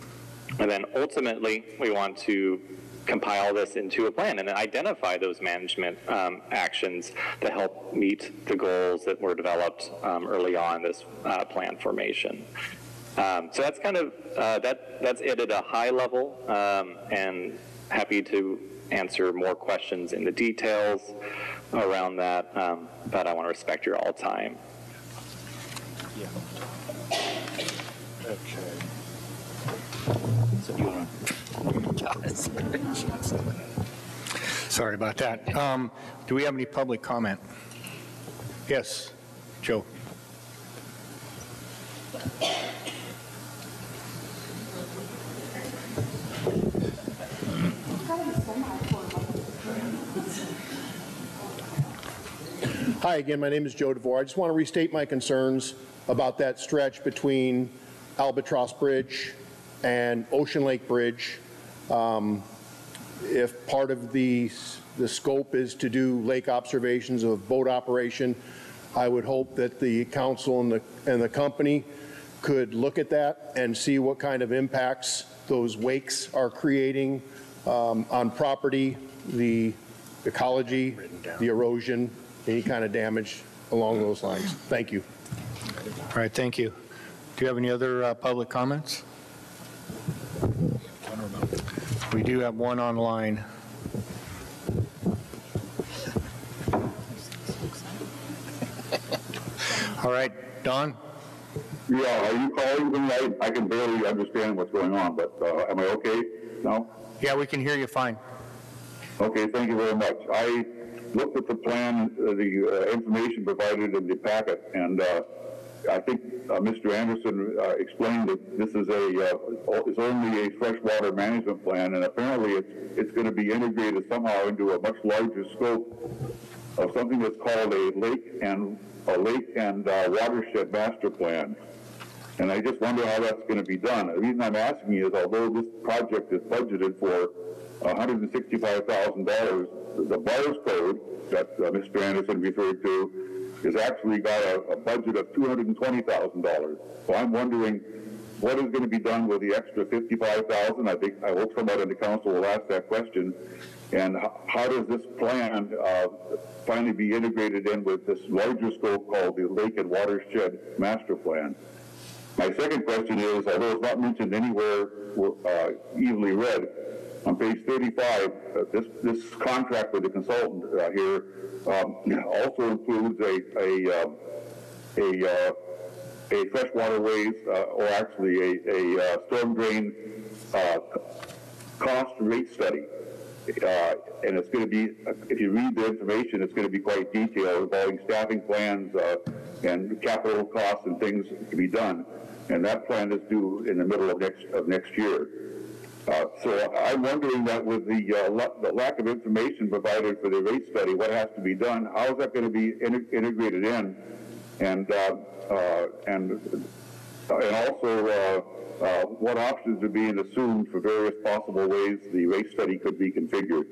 Speaker 21: And then ultimately, we want to compile this into a plan and identify those management um, actions to help meet the goals that were developed um, early on this uh, plan formation. Um, so that's kind of uh, that. That's it at a high level, um, and happy to answer more questions in the details around that. Um, but I want to respect your all time.
Speaker 4: Yeah. Okay. So you want to?
Speaker 1: Sorry about that. Um, Do we have any public comment? Yes, Joe.
Speaker 11: Hi again, my name is Joe DeVore. I just want to restate my concerns about that stretch between Albatross Bridge and Ocean Lake Bridge. Um, if part of the, the scope is to do lake observations of boat operation, I would hope that the council and the, and the company could look at that and see what kind of impacts those wakes are creating um, on property, the ecology, the erosion, any kind of damage along those lines. Thank you.
Speaker 1: All right, thank you. Do you have any other uh, public comments? We do have one online. All right, Don?
Speaker 15: Yeah, are you calling tonight? I can barely understand what's going on, but uh, am I okay now?
Speaker 1: Yeah, we can hear you fine.
Speaker 15: Okay, thank you very much. I looked at the plan, uh, the uh, information provided in the packet, and uh, I think uh, Mr. Anderson uh, explained that this is a, uh, it's only a freshwater management plan, and apparently it's, it's going to be integrated somehow into a much larger scope of something that's called a lake and a lake and uh, watershed master plan. And I just wonder how that's going to be done. The reason I'm asking is although this project is budgeted for $165,000, the BARS code that uh, Mr. Anderson referred to has actually got a, a budget of $220,000. So I'm wondering what is going to be done with the extra 55,000. I think, I hope somebody on the council will ask that question. And how, how does this plan uh, finally be integrated in with this larger scope called the Lake and Watershed Master Plan? My second question is, although it's not mentioned anywhere uh, evenly read, on page 35, uh, this, this contract with the consultant uh, here um, also includes a, a, um, a, uh, a freshwater ways, uh, or actually a, a uh, storm drain uh, cost rate study. and it's going to be, if you read the information, it's going to be quite detailed involving staffing plans and capital costs and things to be done. And that plan is due in the middle of next, of next year. Uh, so I'm wondering that with the, uh, the lack of information provided for the rate study, what has to be done? How is that going to be in integrated in? And uh, uh and uh, and also what options are being assumed for various possible ways the rate study could be configured?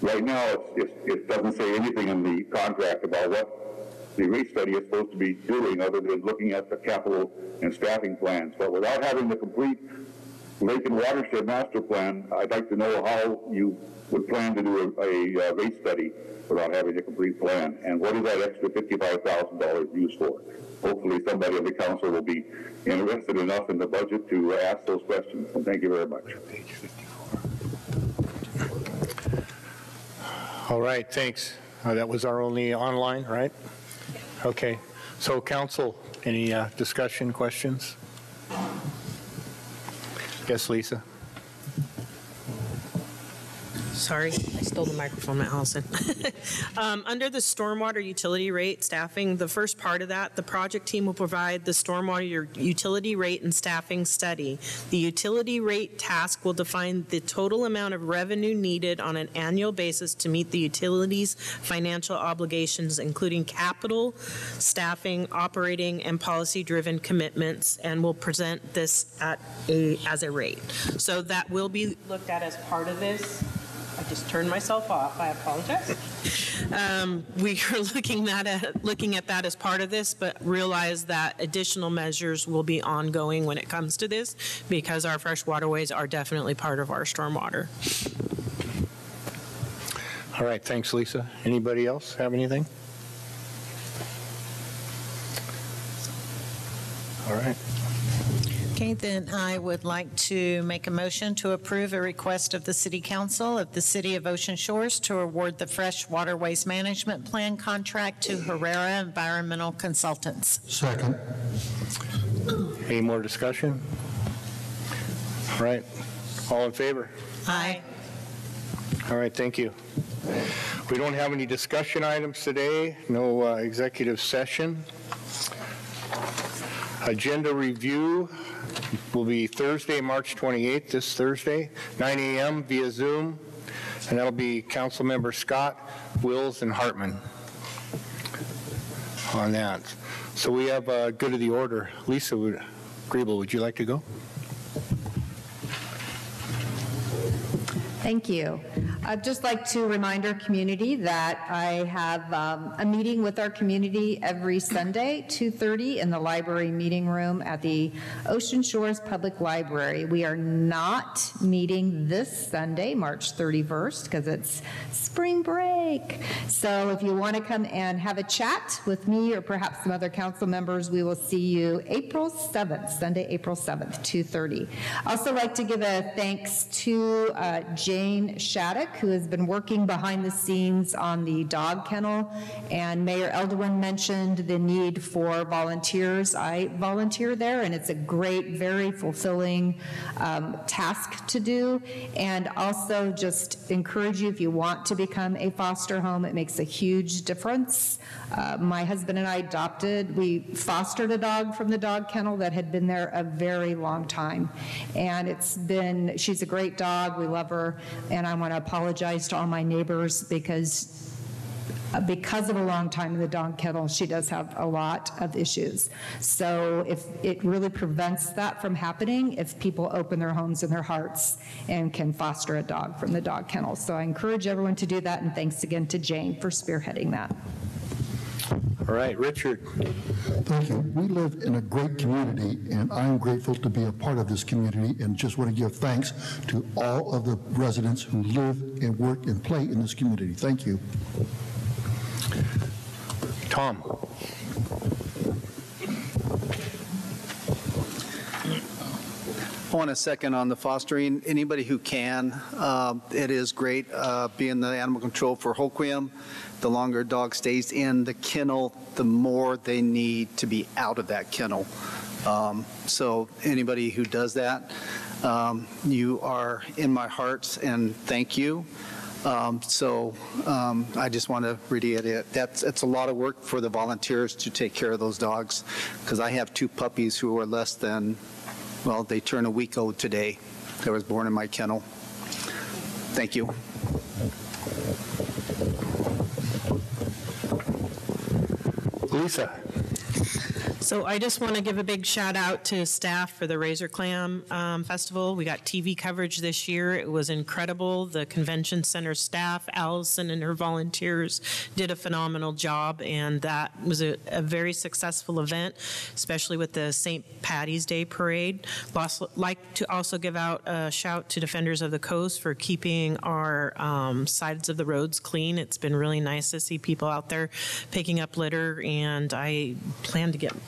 Speaker 15: Right now, it's, it's, it doesn't say anything in the contract about what the rate study is supposed to be doing other than looking at the capital and staffing plans. But without having the complete Lake and Watershed Master Plan, I'd like to know how you would plan to do a, a uh, rate study without having a complete plan, and what is that extra $55,000 used for? Hopefully somebody on the council will be interested enough in the budget to ask those questions. And thank you very much.
Speaker 1: All right, thanks. Uh, that was our only online, right? Okay. So council, any uh, discussion, questions? Yes, Lisa.
Speaker 17: Sorry, I stole the microphone, Allison. um, under the stormwater utility rate staffing, the first part of that, the project team will provide the stormwater utility rate and staffing study. The utility rate task will define the total amount of revenue needed on an annual basis to meet the utilities' financial obligations, including capital, staffing, operating, and policy-driven commitments, and will present this at a, as a rate. So that will be looked at as part of this. I just turned myself off. I apologize. Um, we are looking at looking at that as part of this, but realize that additional measures will be ongoing when it comes to this because our fresh waterways are definitely part of our stormwater.
Speaker 1: All right, thanks, Lisa. Anybody else have anything? All right.
Speaker 2: Okay, then I would like to make a motion to approve a request of the City Council of the City of Ocean Shores to award the Fresh Waterways Management Plan contract to Herrera Environmental Consultants.
Speaker 19: Second.
Speaker 1: Any more discussion? All right. All in favor?
Speaker 2: Aye.
Speaker 1: All right, thank you. We don't have any discussion items today, no uh, executive session. Agenda review will be Thursday, March 28th, this Thursday, 9 a.m. via Zoom, and that'll be Council Member Scott, Wills, and Hartman on that. So we have uh, good of the order. Lisa would, Griebel, would you like to go?
Speaker 20: Thank you. I'd just like to remind our community that I have um, a meeting with our community every Sunday, 2:30 in the library meeting room at the Ocean Shores Public Library. We are not meeting this Sunday, March 31st, because it's spring break. So if you want to come and have a chat with me or perhaps some other council members, we will see you April 7th, Sunday, April 7th, 2:30. I Also like to give a thanks to uh, Jane Shattuck, who has been working behind the scenes on the dog kennel, and Mayor Elduen mentioned the need for volunteers. I volunteer there, and it's a great, very fulfilling um, task to do. And also just encourage you, if you want to become a foster home, it makes a huge difference. Uh, My husband and I adopted, we fostered a dog from the dog kennel that had been there a very long time. And it's been, she's a great dog, we love her, and I want to apologize to all my neighbors because uh, because of a long time in the dog kennel, she does have a lot of issues. So if it really prevents that from happening, if people open their homes and their hearts and can foster a dog from the dog kennel. So I encourage everyone to do that, and thanks again to Jane for spearheading that.
Speaker 1: All right, Richard.
Speaker 19: Thank you. We live in a great community, and I'm grateful to be a part of this community, and just want to give thanks to all of the residents who live and work and play in this community. Thank you.
Speaker 1: Tom.
Speaker 18: Want to second on the fostering. Anybody who can, uh, it is great uh, being the animal control for Hoquiam. The longer a dog stays in the kennel, the more they need to be out of that kennel. Um, So anybody who does that, um, you are in my heart, and thank you. Um, So um, I just want to reiterate, that's, it's a lot of work for the volunteers to take care of those dogs, because I have two puppies who are less than, well, they turn a week old today. They was born in my kennel. Thank you.
Speaker 1: Lisa.
Speaker 17: So I just want to give a big shout out to staff for the Razor Clam um, Festival. We got TV coverage this year. It was incredible. The convention center staff, Allison and her volunteers did a phenomenal job, and that was a, a very successful event, especially with the St. Patty's Day Parade. Like to also give out a shout to Defenders of the Coast for keeping our um, sides of the roads clean. It's been really nice to see people out there picking up litter, and I plan to get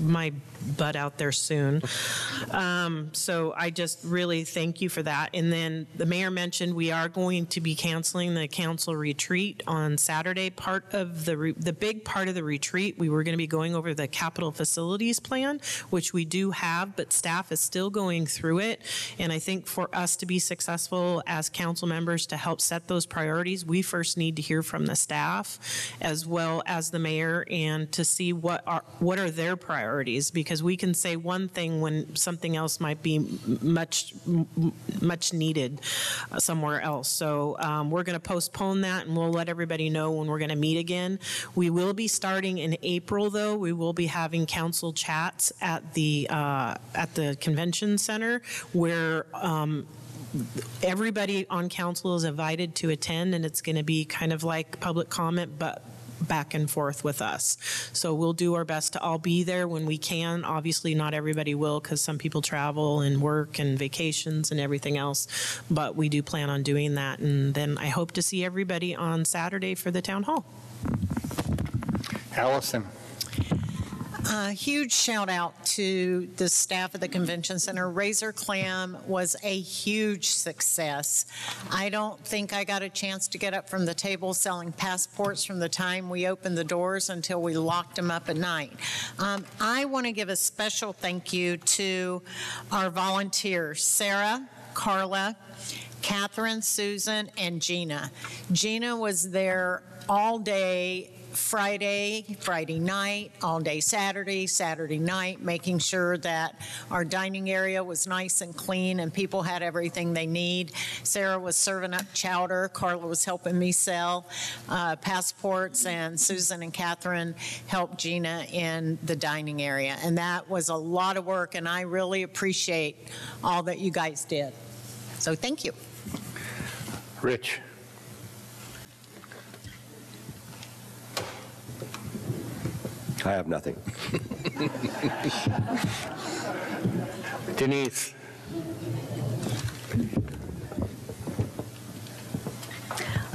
Speaker 17: my butt out there soon. Um, So I just really thank you for that. And then the mayor mentioned we are going to be canceling the council retreat on Saturday. Part of the, re- the big part of the retreat, we were going to be going over the capital facilities plan, which we do have, but staff is still going through it. And I think for us to be successful as council members to help set those priorities, we first need to hear from the staff as well as the mayor and to see what are, what are their priorities? Because we can say one thing when something else might be much, much needed uh, somewhere else. So um, we're going to postpone that and we'll let everybody know when we're going to meet again. We will be starting in April, though. We will be having council chats at the, uh, at the convention center where um, everybody on council is invited to attend, and it's going to be kind of like public comment, but back and forth with us. So we'll do our best to all be there when we can. Obviously, not everybody will because some people travel and work and vacations and everything else, but we do plan on doing that. And then I hope to see everybody on Saturday for the town hall.
Speaker 1: Allison.
Speaker 2: A huge shout out to the staff at the convention center. Razor Clam was a huge success. I don't think I got a chance to get up from the table selling passports from the time we opened the doors until we locked them up at night. Um, I want to give a special thank you to our volunteers, Sarah, Carla, Catherine, Susan, and Gina. Gina was there all day Friday, Friday night, all day Saturday, Saturday night, making sure that our dining area was nice and clean and people had everything they need. Sarah was serving up chowder. Carla was helping me sell uh, passports, and Susan and Catherine helped Gina in the dining area. And that was a lot of work, and I really appreciate all that you guys did. So thank you.
Speaker 1: Rich.
Speaker 6: I have nothing.
Speaker 1: Denise?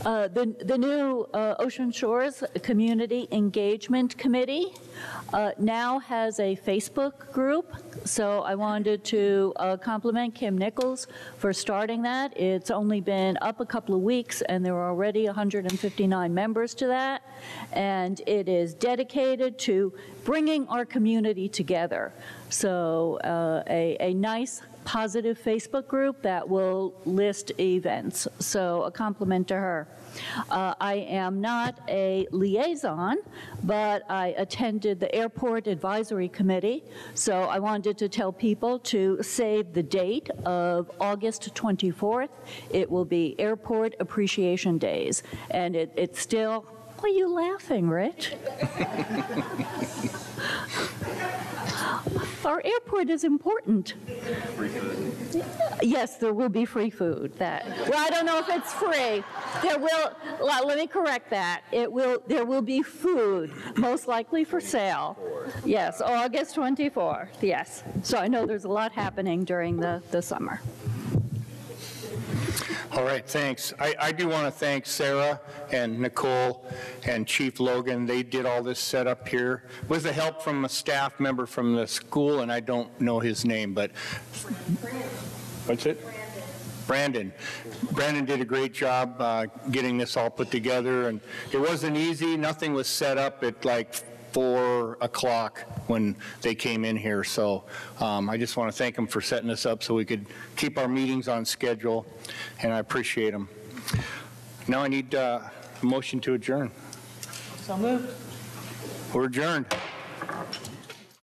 Speaker 16: Uh, The the new uh, Ocean Shores Community Engagement Committee uh, now has a Facebook group, so I wanted to uh, compliment Kim Nichols for starting that. It's only been up a couple of weeks, and there are already 159 members to that, and it is dedicated to bringing our community together. So uh, a a nice positive Facebook group that will list events. So a compliment to her. Uh, I am not a liaison, but I attended the Airport Advisory Committee, so I wanted to tell people to save the date of August 24th. It will be Airport Appreciation Days, and it, it's still, why are you laughing, Rich? Our airport is important. Yes, there will be free food. That well, I don't know if it's free. There will. Let me correct that. It will. There will be food, most likely for sale. Yes, August 24th. Yes. So I know there's a lot happening during the the summer.
Speaker 1: All right, thanks. I, I do want to thank Sarah and Nicole and Chief Logan. They did all this setup here with the help from a staff member from the school, and I don't know his name, but what's it? Brandon. Brandon did a great job uh, getting this all put together, and it wasn't easy. Nothing was set up at like four o'clock when they came in here. So um, I just want to thank them for setting us up so we could keep our meetings on schedule, and I appreciate them. Now I need uh, a motion to adjourn.
Speaker 17: So moved.
Speaker 1: We're adjourned.